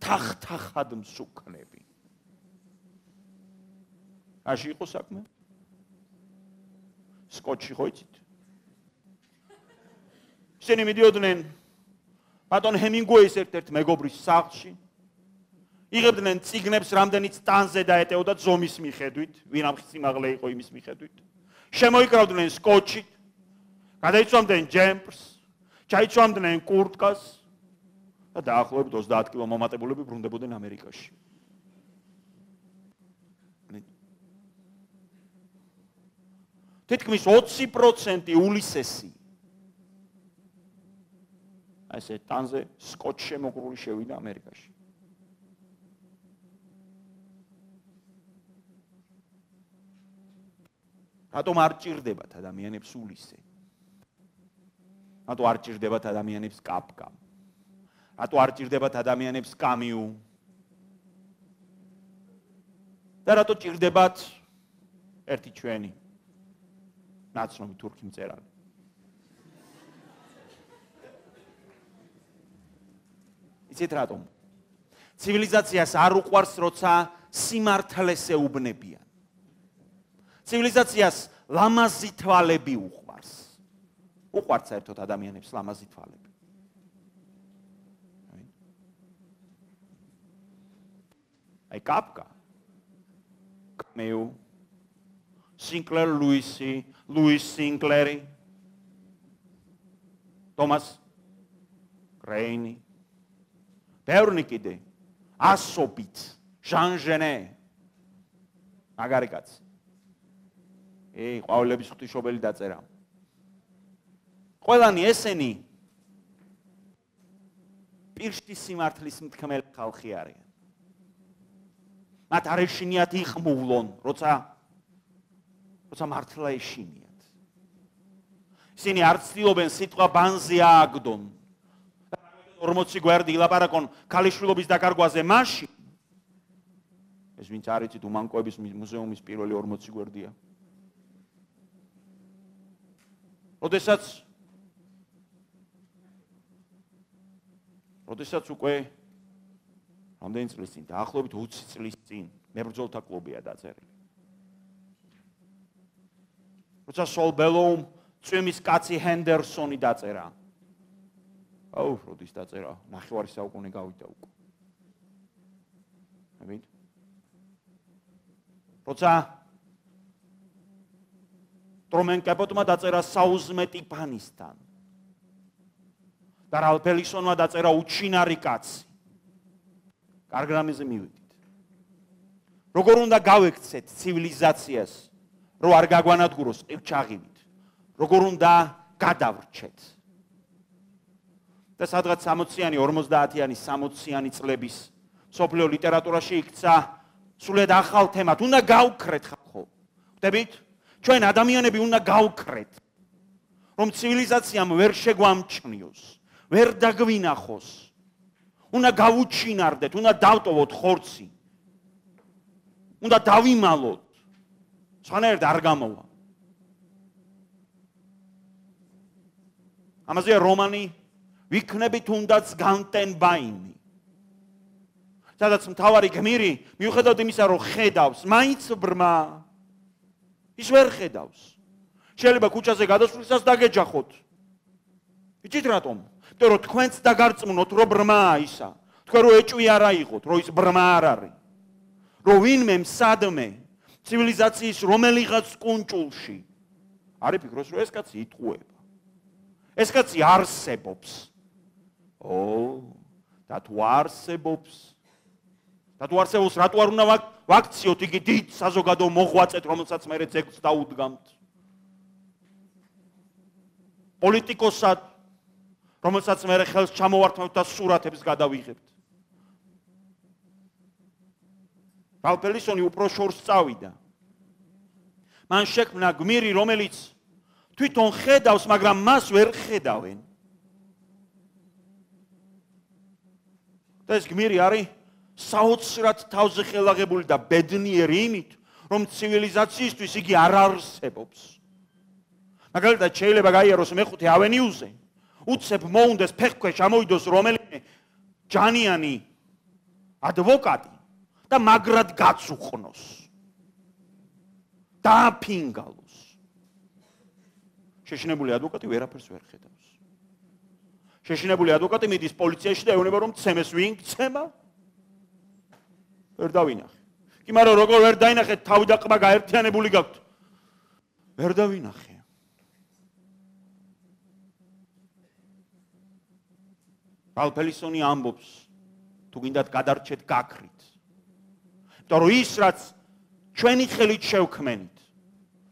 თახთახად მსუქნები აში იყო საქმე? სკოჩი ხო იცით? ისინი მიდიოდნენ ბატონ ჰემინგუეის ერთ-ერთ მეგობრის სახლში. იღებდნენ ციგნებს რამდენიც ტანზე დაეტეოდა ზომის მიხედვით ვინ ამ სიმაღლე იყო იმის მიხედვით. შემოიკრავდნენ სკოჩი გადაიცვამდნენ ჯემპს ჩაიცვამდნენ კურტკას და დაახლოებით 30 კილო მომატებულები ბრუნდებოდნენ ამერიკაში. თითქმის 20% ულისესი ასე ტანზე სკოჩ შემოგრული შევიდა ამერიკაში. რატომ არ ჭირდებათ ადამიანებს ულისე? რატო არ ჭირდებათ ადამიანებს კაპკა? რატო არ ჭირდებათ ადამიანებს კამიუ? და რატო ჭირდებათ ერთი ჩვენი ნაცნობი თურქი მწერალი. იცით რატომ? ცივილიზაციას არ უყვარს, როცა სიმართლეს ეუბნებიან. ცივილიზაციას ლამაზი თვალები უყვარს. უყვარს საერთოდ ადამიანებს ლამაზი თვალები. აი კაპკა კმეუ სინკლერ ლუისი ლუის სინკლერი თომას გრეინი ბევრნი კიდე. ასობით ჟან ჟენე მაგარი კაცი ეი ყვავილების ღვთისმშობელი დაწერა. ყველანი ესენი პირშტი სიმართლის მთქმელი ხალხი არიან. მათ არ ეშინიათ იხმულონ როცა როცა მართლა ეშინიათ. ისინი არ ცდილობენ სიტყვა ბანზე ააგდონ. 40 გვერდი ილაპარაკონ ქალიშვილობის დაკარგვაზე მასში. ეს ვინც არიცით უმანკოების მუზეუმის პირველი 40 გვერდია. როდესაც როდესაც უკვე რამდენი წლის წინ დაახლოებით 20 წლის წინ მებრძოლთა კლუბია დაწერილი. როცა სოლბელოუმ წვიმის კაცი ჰენდერსონი დაწერა. აუ, როდის დაწერა? ნახევარი საუკუნე გავიდა უკვე. ამით. როცა ტრომენ კაპოტმა დაწერა საუზმეტი პანისთან. და რალფელისონმა დაწერა უჩინარი კაცი. კარგ რამეზე მივიდით. როგორ უნდა გავექცეთ ცივილიზაციას? რომ არ გაგვანადგუროს ყივჩაღივით. როგორ უნდა გადავრჩეთ? და სადღაც 60-იანი, 50-იანი, 60-იანი წლების სოფლიო ლიტერატურაში იქცა სულად ახალ თემად, უნდა გავქრეთ ხალხო. ხვდებით? ჩვენ ადამიანები უნდა გავქრეთ. რომ ცივილიზაციამ ვერ შეგვამჩნიოს, ვერ დაგვინახოს. უნდა გავუჩინარდეთ, უნდა დავტოვოთ ხორცი. უნდა დავიმალოთ. სანერდ არ გამოვა. ამაზეა რომანი ვიქნები თუნდაც განტენ ბაინი. სადაც მთავარი გმირი მიუხედავად იმისა რომ ხედავს, მაინც ბრმა ის ვერ ხედავს. შეიძლება ქუჩაზე გადასვლისას დაგეჯახოთ. იცით რატომ? იმიტომ რომ თქვენც დაგარწმუნოთ რომ ბრმაა ისა. თქვენ რო ეჭვი არ აიღოთ, რომ ის ბრმა არ არის. რომ ვინმე მსადმე ცივილიზაციის რომელიღაც კუნჭულში არის ფიქრობს რომ ეს კაცი იტყუება. ეს კაცი არსებობს. ო, და თუ არსებობს და თუ არსებობს, რატო არ უნდა ვაქციოთ იგი დიდ საზოგადო მოღვაწეთ, რომელსაც მე ძეგლს დაუდგამთ? პოლიტიკოსად რომელსაც მე ხელს ჩამოვართმევთ და სურათებს გადავიღებთ. ბალპელისონი უფრო შორს წავიდა. მან შექმნა გმირი, რომელიც თვითონ ხედავს, მაგრამ მას ვერ ხედავენ. და ეს გმირი არის საოცრად თავზე ხელაღებული და ბედნიერი იმით, რომ ცივილიზაციისთვის იგი არ არსებობს. მაგალითად, შეიძლება გაიაროს მეხუთე ავენიუზე, უცებ მოუნდეს ფეხქვეშ ამოიდოს რომელიმე ჯანიანი ადვოკატი და მაგრად გაწუხნოს. დააფინგალოს. შეშინებული ადვოკატი ვერაფერს ვერ ხედავს. შეშინებული ადვოკატი მიდის პოლიციაში და ეუბნება რომ ცემეს ვინ გცემა? ვერ დავინახე. კი მაგრამ როგორ ვერ დაინახე თავი და ყმა გაერთიანებული გაქვთ. ვერ დავინახე. ალფელისონი ამბობს თუ გინდათ გადარჩეთ გაქრით. იმიტომ რომ ის რაც ჩვენი ხელით შევქმენით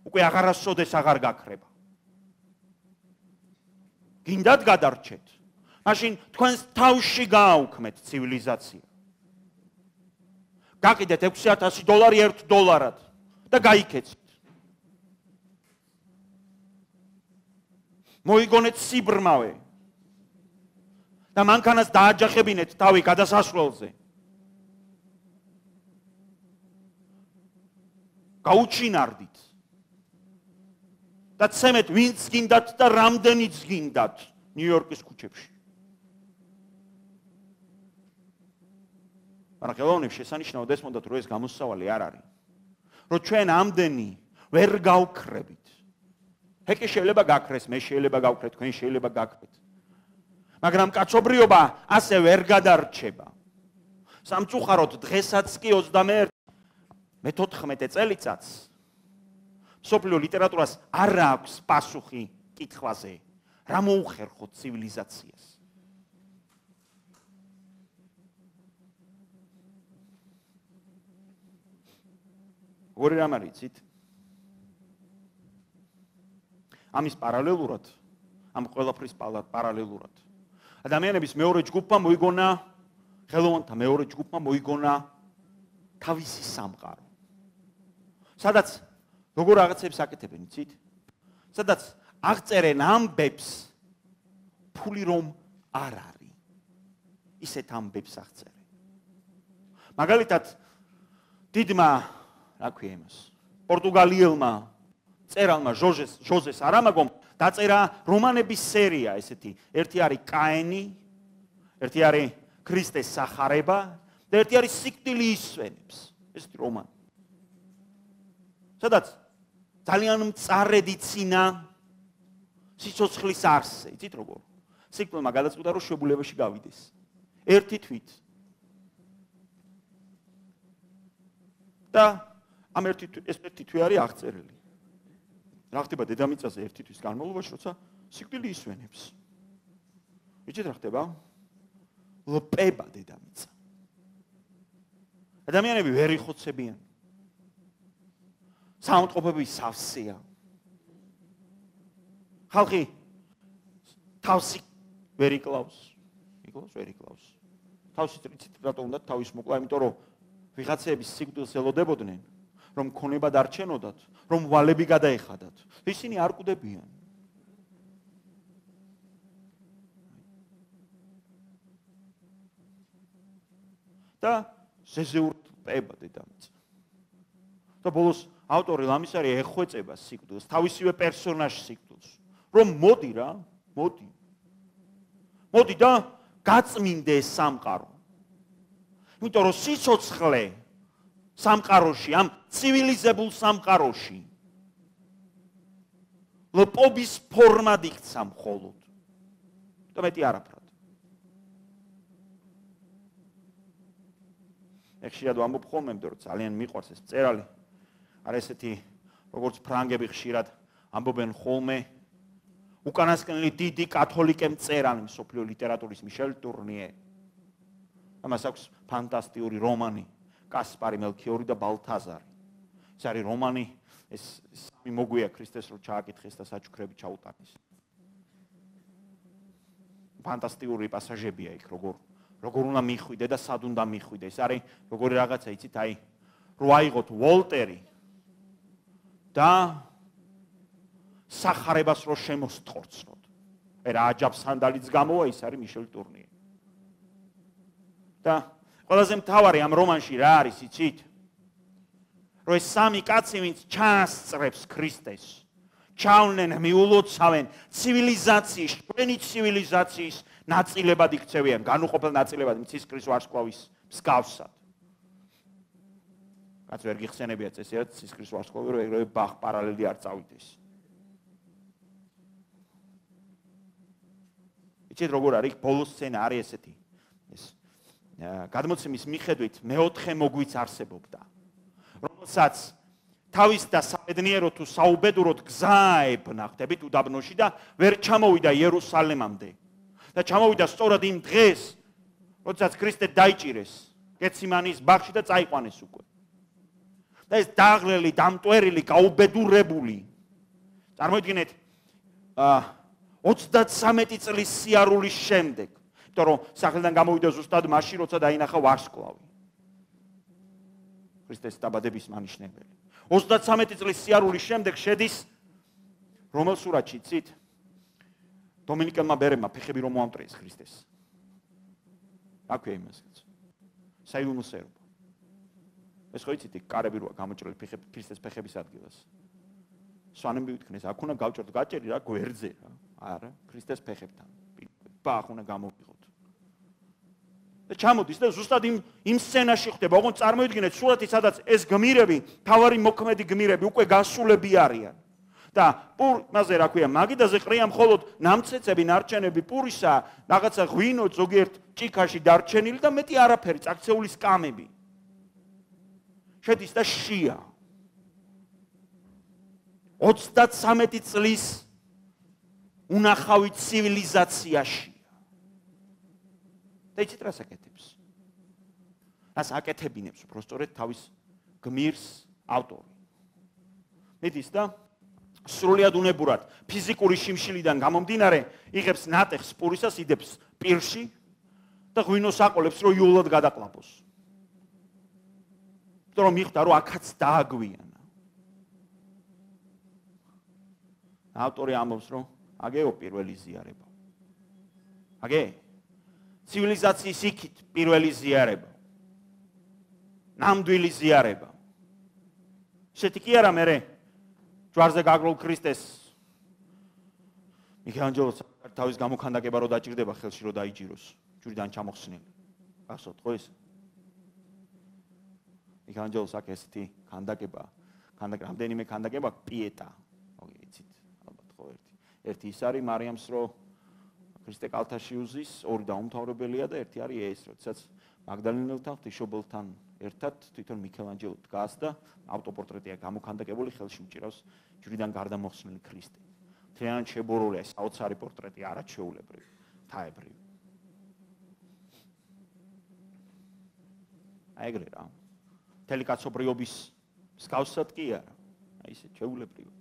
უკვე აღარასოდეს აღარ გაქრება. გინდათ გადარჩეთ. მაშინ თქვენს თავში გააუქმეთ ცივილიზაცია. გაკიდეთ 6000 დოლარი 1 დოლარად და გაიქეცით. მოიგონეთ სიბრმავე. და მანქანას დააჯახებინეთ თავი გადასასვლელზე. გაუჩინარდით. და ცემეთ ვინც გინდათ და რამდენიც გინდათ ნიუ-იორკის ქუჩებში. მაგრამ ხელოვნებს შესანიშნავად ეს მონდათ რომ ეს გამოსავალი არ არის. რომ ჩვენ ამდენი ვერ გავქრებით. ჰეკი შეიძლება გაქრეს, მე შეიძლება გავქრეთ, თქვენ შეიძლება გაქრეთ. მაგრამ კაცობრიობა ასე ვერ გადარჩება. სამწუხაროდ დღესაც კი 21 მე-14 წელიწადს სოფლიო ლიტერატურას არ აქვს პასუხი კითხვაზე, რა მოუხერხო ცივილიზაციას. ორი რამ არიცით? ამის პარალელურად, ამ ყველაფრის პარალელურად ადამიანების მეორე ჯგუფმა მოიგონა ხელოვანთა მეორე ჯგუფმა მოიგონა თავისი სამყარო. სადაც როგორ რაღაცებს აკეთებენ, იცით? სადაც აღწერენ ამბებს ფული რომ არ არის. ისეთ ამბებს აღწერენ. მაგალითად დიდმა რა ქვია იმას? პორტუგალიელმა წერალმა ჟოჟეს ჟოზეს არამაგომ დაწერა რომანების სერია ესეთი. ერთი არის კაენი, ერთი არის ქრისტეს სახარება და ერთი არის სიკვდილი ისვენებს. ესეთი რომანი. სადაც ძალიან მწარედი ცინა სიცოცხლის არსზე, იცით როგორ? სიკვდილმა გადაწყვიტა რომ შვებულებაში გავიდეს. ერთი თვით. და ამ ერთი ეს ერთი თვი არის აღწერილი. რა ხდება დედამიწაზე ერთი თვის განმავლობაში, როცა სიკვდილი ისვენებს. იცით რა ხდება? ლპება დედამიწა. ადამიანები ვერ იხოცებიან. საუნტყოფები სავსეა. ხალხი თავსი ვერ იკლავს. იკლავს ვერ იკლავს. თავსი წრიცით რატომ უნდა თავის მოკლა, იმიტომ რომ ვიღაცები სიკვდილს ელოდებოდნენ. რომ ქონება დარჩენოდათ, რომ ვალები გადაეხადათ. ისინი არ კვდებიან. და ზეზეურტება დედამიწა. და ბოლოს ავტორი ლამისარი ეხვეწება სიკვდილს, თავისივე პერსონაჟს სიკვდილს. რომ მოდი რა, მოდი. მოდი და გაწმინდე ეს სამყარო. იმიტომ რომ სიცოცხლე სამყაროში, ამ ცივილიზებულ სამყაროში ლოპობის ფორმად იქცა მხოლოდ. და მეტი არაფრად. ეხშია და ამბობ ხოლმე, რომ ძალიან მიყვარს ეს წერალი. არ ესეთი როგორც ფრანგები ხშირად ამბობენ ხოლმე უკანასკნელი დიდი კათოლიკე მწერალი მსოფლიო ლიტერატურის მიშელ ტურნიე. ამას აქვს ფანტასტიკური რომანი კასპარი მელქიორი და ბალთაზარი. ეს არის რომანი ეს სამი მოგვია ქრისტეს რო ჩააკითხეს და საჩუქრები ჩაუტანეს. ფანტასტიკური პასაჟებია იქ როგორ როგორ უნდა მიხვიდე და სად უნდა მიხვიდე. ეს არის როგორი რაღაცა იცით აი რო აიღოთ ვოლტერი და სახარებას რო შემოსტყორცნოთ. აი რა აჯაბ სანდალიც გამოვა ის არის მიშელ ტურნიე. და ყველაზე მთავარი ამ რომანში რა არის იცით? რომ ეს სამი კაცი ვინც ჩაასწრებს ქრისტეს ჩავნენ მიულოცავენ ცივილიზაციის, ჩვენი ცივილიზაციის ნაწილებად იქცევიან, განუყოფელ ნაწილებად მცისკრის ვარსკვლავის მსგავსად. რაც ვერ გიხსენებია წესიათ მცისკრის ვარსკვლავი, რომ ეგრევე ბახ პარალელი არ წავიდეს. იცით როგორ არის ბოლო სცენა არის ესეთი. გადმოცემის მიხედვით მეოთხე მოგვიც არსებობდა. რომელსაც თავის და სამედნიერო თუ საუბედუროდ გზაებნა ხდებით უდაბნოში და ვერ ჩამოვიდა იერუსალემამდე. და ჩამოვიდა სწორად იმ დღეს როდესაც ქრისტე დაიჭირეს გეციმანის ბაღში და წაიყვანეს უკვე. და ეს დაღლელი დამტვერილი გაუბედურებული წარმოიდგინეთ ა 33 წლის სიარულის შემდეგ იმიტომ რომ სახელიდან გამოვიდა ზუსტად მაშინ როცა დაინახა ვარსკვლავი. ქრისტეს დაბადების მანიშნებელი. 33 წლის სიარულის შემდეგ შედის რომელ სურათში ცით დომინიკელმა ბერემა ფეხები რომ მოამტრიეს ქრისტეს. აქვე იმასაც საიუნოსერბ ეს ხო იცით კარები როა გამოჭრილი ფეხები ქრისტეს ფეხების ადგილას. სვანები ვითქნეს აქ უნდა გავჭრდ გაჭერი რა გვერდზე რა. არა ქრისტეს ფეხებთან. ბახ უნდა გამოვიღოთ და ჩამოდის და ზუსტად იმ იმ სცენაში ხდება. ოღონდ წარმოიდგინეთ სურათი, სადაც ეს გმირები, თავარი მოქმედი გმირები უკვე გასულები არიან. და პურ, მასე რა ქვია, მაგიდაზე ყრია მხოლოდ ნამცეცები, ნარჩენები პურისა, რაღაცა ღვინო ზოგიერთ ჭიქაში დარჩენილი და მეტი არაფერი, წაქცეული სკამები. შედის და შია. 33 წლის უნახავი ცივილიზაციაში და იცით რა საკეთებს? ას აკეთებინებს უბრალოდ თავის გმირს ავტორი. მედის და სრულიად უნებურად ფიზიკური შიმშილიდან გამომდინარე იღებს ნატეხს პურისას იდებს პირში და ღვინოს აყოლებს რომ იულად გადაყლაპოს. თორემ მიხვდა რომ აქაც დააგვიანა. ავტორი ამბობს რომ აგეო პირველი ზიარება. აგე ცივილიზაციის იქით პირველი ზიარება. ნამდვილი ზიარება. შეთი კი არა მე ჯვარზე გაგროლ ქრისტეს მიქანჯელოს თავის გამოქანდაკება რო დაჭirdება ხელში რო დაიჭიროს ჯვრიდან ჩამოხსნილი. გასოთ ხო ეს? მიქანჯელოს აქ ესეთი ქანდაკება, ქანდაკება, რამდენიმე ქანდაკება პიეტა. მოგიცით, ალბათ ხო ერთი. ერთი ის არის მარიამს რო ქრისტე კალთაშიუზის ორი დაუმთავრებელია და ერთი არის ეს, როდესაც მაგდალენელთან ღვთისმშობელთან ერთად თვითონ მიქელანჯელო დგას და ავტოპორტრეტია გამოქანდაკებული ხელში უჭირავს ჯვრიდან გარდამოხსნილი ქრისტე. თეან შებორულია საოცარი პორტრეტი არაჩვეულებრივი, თაებრივი. აიგრე რა. თელიკაცობრიობის მსგავსად კი არა. აი ესე ჩვეულებრივი.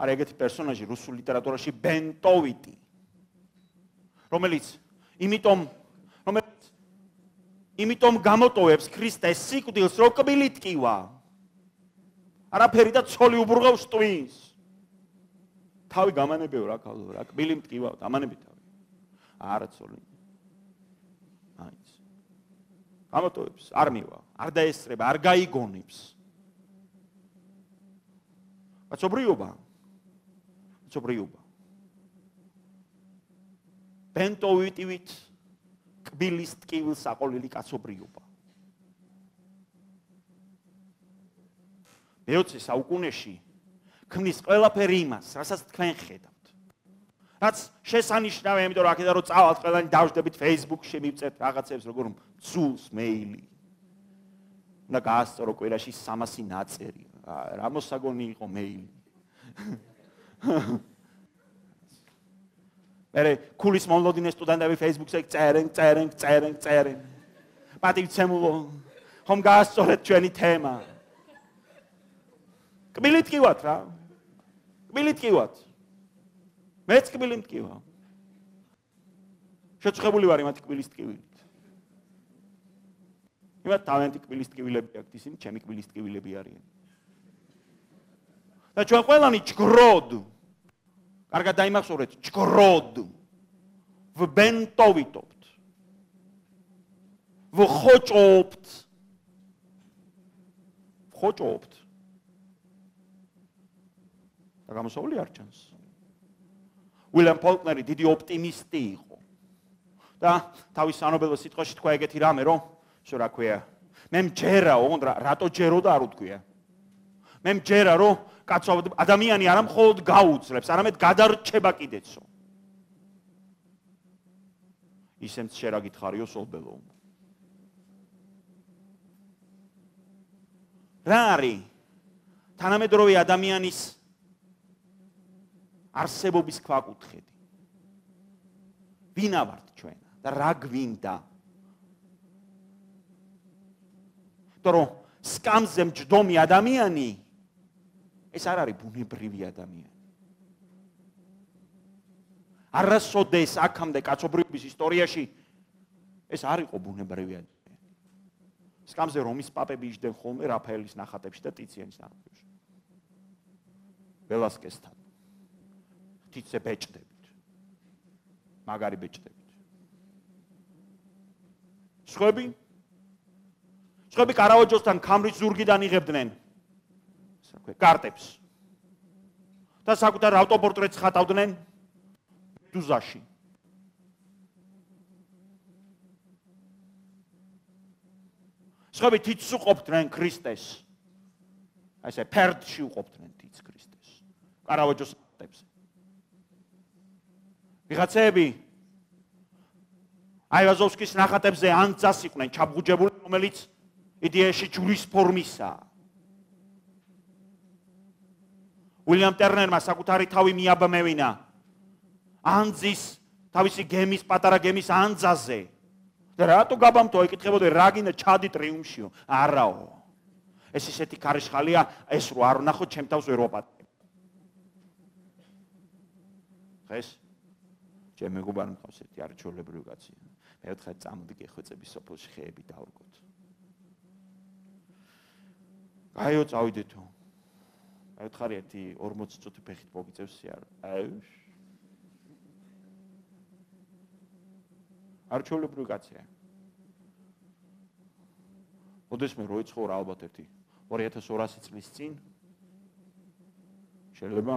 არის ეგეთი პერსონაჟი რუსულ ლიტერატურაში ბენტოვიტი. რომელიც იმიტომ რომელიც იმიტომ გამოტოვებს ქრისტეს სიკვდილს როკბილით კივა არაფერი და ცოლი უბრღავს ტვინს. თავი გამანებეო რა ქალო რა კბილი მტკივა ამანები თავი. არა ცოლი. აიც გამოტოვებს არ მივა არ დაესწრება არ გაიგონებს. კაცობრიობა ცობრიობა. ბენტოვიტივით კბილის ტკივილს აყოლილი კაცობრიობა. მეოცე საუკუნეში ქმნის ყველაფერი იმას, რასაც თქვენ ხედავთ. რაც შესანიშნავია, იმიტომ რომ აქედან რომ წავალთ ყველანი დავждებით Facebook-ში მივწერთ რაღაცებს, როგორ ცულს მეილი. და გაასწორო კვირაში 300 ნაწერი. რა მოსაგონი იყო მეილი. მერე კულის მონლოდინე სტუდენტები Facebook-ზე წერენ, წერენ, წერენ, წერენ. პატივცემულო ხომ გაასწორეთ ჩვენი თემა. კბილით კივათ რა. კბილით კივათ. მეც კბილით კივა. შეცხებული ვარ იმათ კბილის ტკივილით. იმათ თავენთი კბილის ტკივილები აქვს, ისინი ჩემი კბილის ტკივილები არიან. და ჩვენ ყველანი ჩგროდ. კარგად დაიმახსოვრეთ, ჩგროდ. ვბენტოვიტობთ. ვხოჭობთ. ხოჭობთ. და გამოსავალი არ ჩანს. უილიამ ფოლკნერი დიდი ოპტიმისტი იყო. და თავის სანობელო სიტყვაში თქვა ეგეთი რამე, რომ შო რა ქვია? მე მჯერა, ოღონდ რატო ჯერო და არ უთქვია? მე მჯერა, რომ კაცო ადამიანი არ ამხოლოდ გაუძლებს, არამედ გადარჩება კიდეცო. ისემ შერა გითხარიო სოლბელო. რა არის? თანამედროვე ადამიანის არსებობის ქვაკუთხედი. ვინა ვართ ჩვენ და რა გვინდა? თორე სკამზე მჯდომი ადამიანი ეს არ არის ბუნებრივი ადამიანი. არასოდეს აქამდე კაცობრიობის ისტორიაში ეს არ იყო ბუნებრივი ადამიანი. სკამზე რომის პაპები იჯდნენ ხოლმე რაფაელის ნახატებში და ტიციანის ნახატებში. ველასკესთან თითზე ბეჭდებით. მაგარი ბეჭდებით. სხვები? სხვები კარავაჯოსთან კამრის ზურგიდან იღებდნენ. საქვე კარტებს. და საკუთარ ავტოპორტრეტს ხატავდნენ დუზაში. სხვები თითს უყოფდნენ ქრისტეს. აი ესე ფერდში უყოფდნენ თითს ქრისტეს. კარავაჯოს ხატებს. ვიღაცები აივაზოვსკის ნახატებზე ანძას იყვნენ ჩაბუჯებული, რომელიც იდეაში ჯურის ფორმისაა. უილიამ ტერნერმა საკუთარი თავი მიაბმევინა ანძის თავისი გემის პატარა გემის ანძაზე. და რატო გაბამთო ეკითხებოდი რა გინდა ჩადი ტრიუმფშიო? არაო. ეს ისეთი ქარიშხალია, ეს რო არ ვნახო ჩემ თავს ვერ ვაპატე. ხეს? ჩემ მეგობარ მყავს ერთი არჩეულებრივი კაცი. მე ვთხარ წამოდი გეხვეწები სოფელში ხეები დავრგოთ. აიო წავიდეთო. მე ვთხარ ერთი 40 წუთი ფეხით მოგიწევს სიარ. აი არჩეულებრივი კაცია. ოდეს მე როიცხოვ ალბათ ერთი 2200 წლის წინ შეიძლება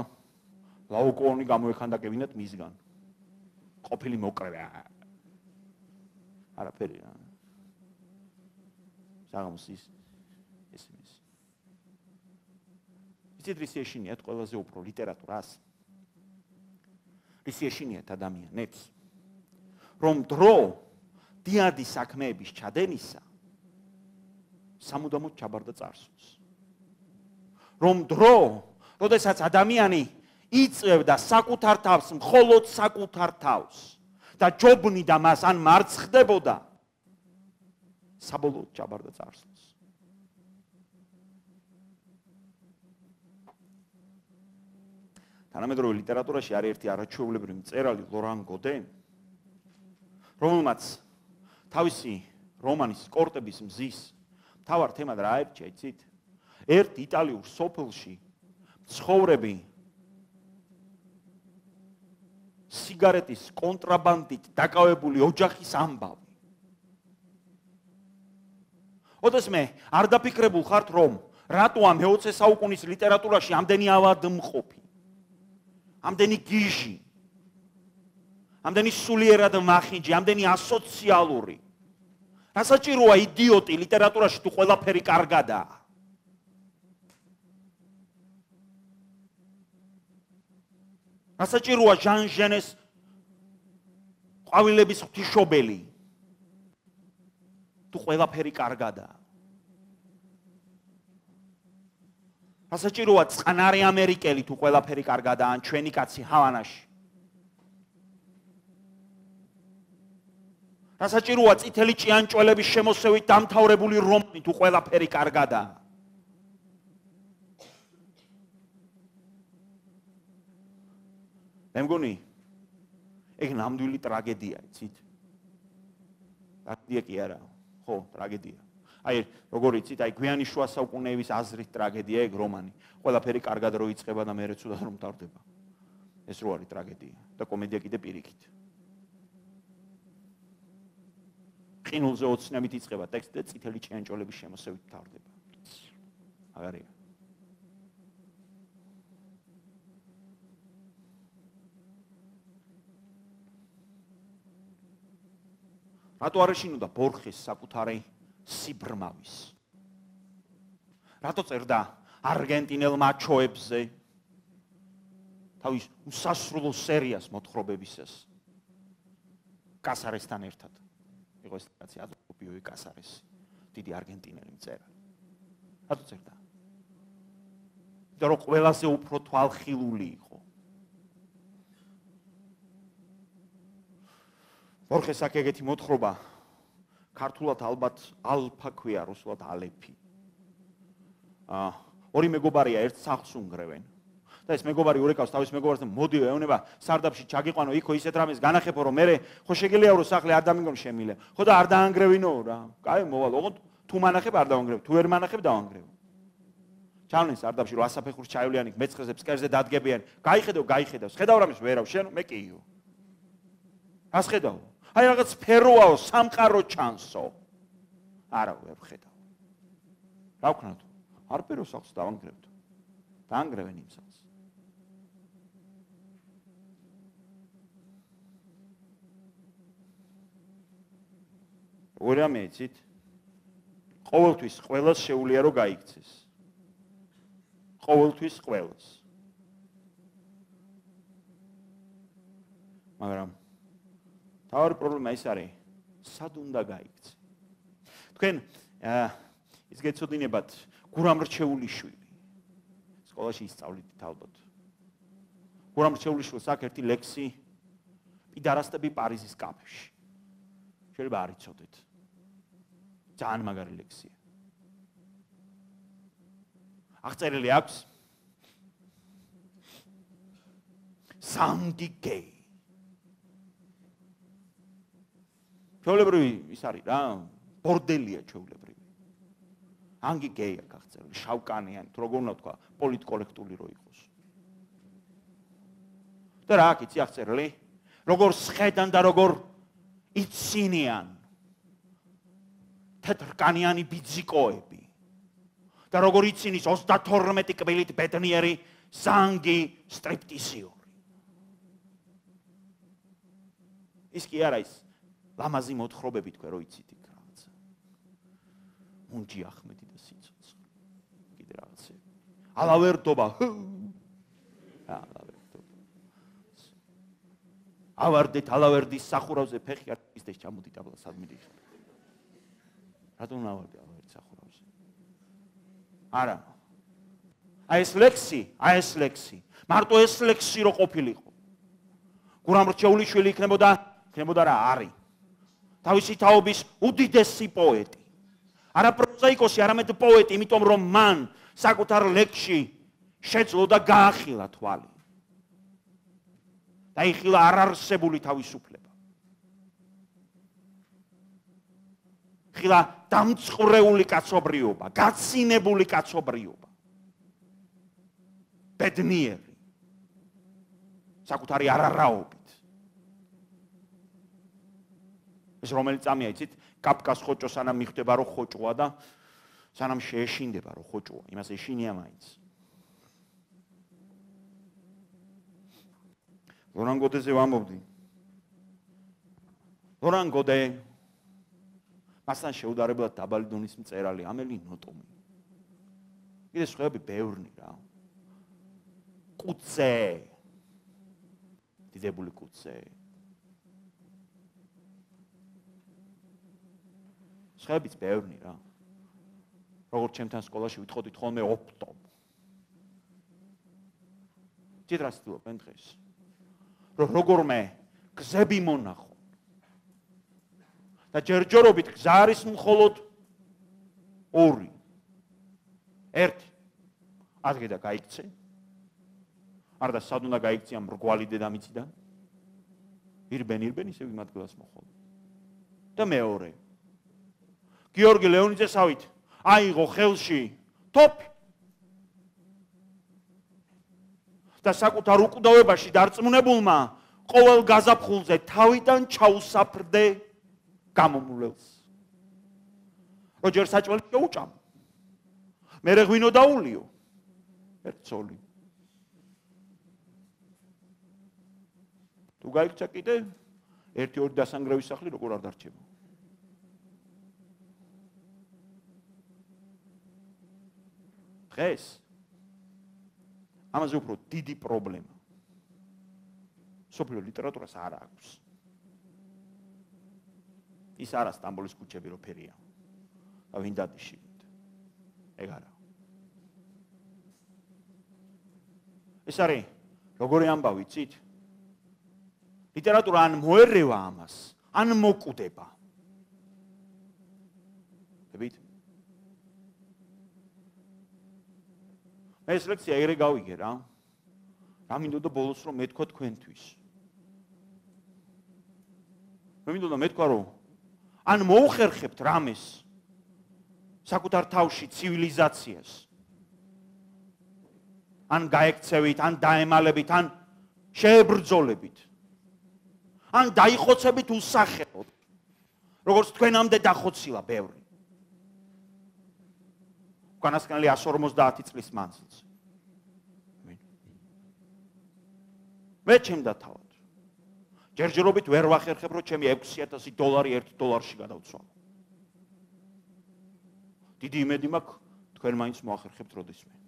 ლაუკონი გამოეხანდაკებინათ მისგან. ყოფილი მოკრება. არაფერი რა. საღამოს ის იცით რისი ეშინიათ ყველაზე უფრო ლიტერატურას რისი ეშინიათ ადამიანებს? რომ დრო დიადი საქმეების ჩადენისა სამუდამოდ ჩაბარდა წარსულს. რომ დრო როდესაც ადამიანი იწევდა საკუთარ თავს მხოლოდ საკუთარ თავს და ჯობნი და მას ან მარცხდებოდა საბოლოოდ ჩაბარდა წარსულს. თანამედროვე ლიტერატურაში არის ერთი არაჩვეულებრივი მწერალი ლორან გოდენ რომელმაც თავისი რომანის კორტების მზის თავარ თემად რა ერჩა იცით? ერთ იტალიურ სოფელში ცხოვრები სიგარეტის კონტრაბანდით დაკავებული ოჯახის ამბავი. ოდეს მე არ დაფიქრებულ ხართ რომ რატო ამ მე-20 საუკუნის ლიტერატურაში ამდენი ავადმყოფი ამდენი გიჟი ამდენი სულიერად მახინჯი, ამდენი ასოციალური. რასაჭიროა იდიოტი ლიტერატურაში თუ ყველაფერი კარგადაა. რასაჭიროა ჟან ჟენეს ყვავილების ღვთისმშობელი. თუ ყველაფერი კარგადაა. რასაჭიროა წყნარი ამერიკელი თუ ყველაფერი კარგადაა ან ჩვენი კაცი ჰავანაში. რასაჭიროა წითელი ჭიანჭველების შემოსევით დამთავრებული რომანი თუ ყველაფერი კარგადაა. მე მგონი ეგ ნამდვილი ტრაგედია, იცით? ტრაგედია კი არა, ხო, ტრაგედია. აი, როგორ იცით, აი გვიანი შუა საუკუნეების აზრით ტრაგედია ეგ რომანი. ყველაფერი კარგად რო იწყება და მეერე ცუდად რომ თავდება. ეს რო არის ტრაგედია და კომედია კიდე პირიქით. ყინულზე ოცნებით იწყება ტექსტი და წითელი ჭიანჭოლების შემოსევით თავდება. აღარია. რატო არ ეშინოდა ბორხეს საკუთარი სიბრმავის? რატო წერდა არგენტინელ მაჩოებზე თავის უსასრულო სერიას მოთხრობებისას კასარესთან ერთად? იყო ეს კაცი ადროპიოი კასარესი, დიდი არგენტინელი მწერალი. რატო წერდა? და რო ყველაზე უფრო თვალხილული იყო ბორხეს აქ ეგეთი მოთხრობა ქართულად ალბათ ალფა ქვია რუსულად ალეფი. ა ორი მეგობარია ერთ სახლს უნგრევენ. და ეს მეგობარი ურეკავს თავის მეგობარს და მოდი ეუბნება სარდაფში ჩაგიყვანო იქო ისეთ რამეს განახებო რომ მე ხო შეგიძლია რომ სახლი არ დამიგონ შემილე. ხო და არ დაანგრევინო რა. კაი მოვალ ოღონდ თუ მანახებ არ დაანგრევ თუ ვერ მანახებ დაანგრევ. ჩავნეს სარდაფში რომ ასაფეხურს ჩაივლიანი მეცხრეზე ფსკერზე დადგებიან. გაიხედო გაიხედავს ხედავ რამეს ვერავ შენ მე კიო ას ხედავ აი რაღაც ფეროაო სამყარო ჩანსო. არა ვერ ხედავ რა ვქნათ არ პერო სახს დავანგრევთ. დაანგრევენ იმ სახს ორა მეცით ყოველთვის ყოველს შეუულია რომ გაიქცეს. ყოველთვის ყოველს. მაგრამ თავი პრობლემა ის არის სად უნდა გაიქცე? თქვენ ის გეცოდინებათ გურამრჩეული შვილი. სკოლაში ისწავლით ალბათ გურამრჩეული შვილს აქვს ერთი ლექსი პიდარასტები პარიზის კაფეში. შეიძლება არ იცოდეთ. ძალიან მაგარი ლექსია. აღწერილი აქვს. სამდი გეი ჩეულებრივი ის არის რა? ბორდელია ჩეულებრივი ანგი გეია გახწერილი შავკანიანი თუ როგორ უნდა თქვა პოლიტკოლექტული რო იყოს. და რა კიცი აღწერილი როგორ სხედან და როგორ იცინიან. თეთრკანიანი ბიძიკოები. და როგორ იცინის 32 კბილით ბედნიერი სანგი სტრიპტიზიორი. ის კი არა ის ლამაზი მოთხრობები თქვენ რო იცით იქ რაღაცა. მუნჯი ახმედი და სიცოცხლე. კიდე რაღაცა. ალავერტობა. ალავერტობა. ავარდეთ ალავერდის სახურავზე ფეხი არ ისდეს ჩამოდი დაბლა სადმიდი. რატომ ავარდი ალავერდის სახურავზე? არა. აი ეს ლექსი, აი ეს ლექსი. მარტო ეს ლექსი რო ყოფილიყო. გურამრჩეული შვილი იქნებოდა, იქნებოდა რა არის? თავისი თაობის უდიდესი პოეტი. არა პროზაიკოსი, არამედ პოეტი, იმიტომ რომ მან საკუთარ ლექსში შეძლო და გაახილა თვალი. დაიხილა არარსებული თავისუფლება. ხილა დამწყვრეული კაცობრიობა, გაცინებული კაცობრიობა. ბედნიერი. საკუთარი არარაობი. ეს რომელი წამია იცით კაპკას ხოჭო სანამ მიხვდება რომ ხოჭოა და სანამ შეეშინდება რომ ხოჭოა იმას ეშინია მაინც რონანგოდეზე ვამობდი ლორან გოდე მასთან შეუდარებლად დაბალი დონის მწერალი ამელი ნოტომი. კიდე სხვაები ბევრნი რა. კუცე. დიდებული კუცე. სხვაებიც ბევრნი რა. როგორც ჩემთან სკოლაში ვითხოვდით ხოლმე ოპტო. ჭიდრას თულობენ დღეს. რომ როგორმე გზები მონახო. და ჯერჯერობით გზა არის მხოლოდ ორი. ერთი. ადგე და გაიქცე. არ და სად უნდა გაიქცე ამ რგვალი დედამიწიდან? ირბენ ირბენ ისე ვიმადგლას მოხოლ. და მეორე. გიორგი ლეონიძესავით აიღო ხელში თოფი და საკუთარ უკვდავებაში დარწმუნებულმა ყოველ გაზაფხულზე თავიდან ჩაუსაფრდე გამომულელს. როჯერ საჭველი შეუჭამ. მე რეღვინო დაულიო. ერცოლი. თუ გაიქცა კიდე ერთი ორი დასანგრევის სახლი როგორ არ დარჩება? დღეს ამაზე უფრო დიდი პრობლემა. სოფლიო ლიტერატურას არ აქვს. ის არა სტამბოლის ქუჩები რო ფერია. და ვინ დადიშილეთ? ეგ არა. ეს არის როგორი ამბავი, ცით? ლიტერატურა ან მოერევა ამას, ან მოკვდება. მე ეს ლექცია ეგრე გავიგე რა. რა მინდოდა ბოლოს რომ მეთქვა თქვენთვის. მე მინდოდა მეთქვა რომ ან მოუხერხებთ რამეს საკუთარ თავში ცივილიზაციას. ან გაექცევით, ან დაემალებით, ან შეებრძოლებით. ან დაიხოცებით უსახელოდ. როგორც თქვენამდე დახოცილა ბევრი. უკანასკნელი 150 წლის მანძილზე. მე ჩემ დათავად. ჯერჯერობით ვერ ვახერხებ, რომ ჩემი 6000 დოლარი 1 დოლარში გადავცვალო. დიდი იმედი მაქვს თქვენ მაინც მოახერხებთ როდესმე.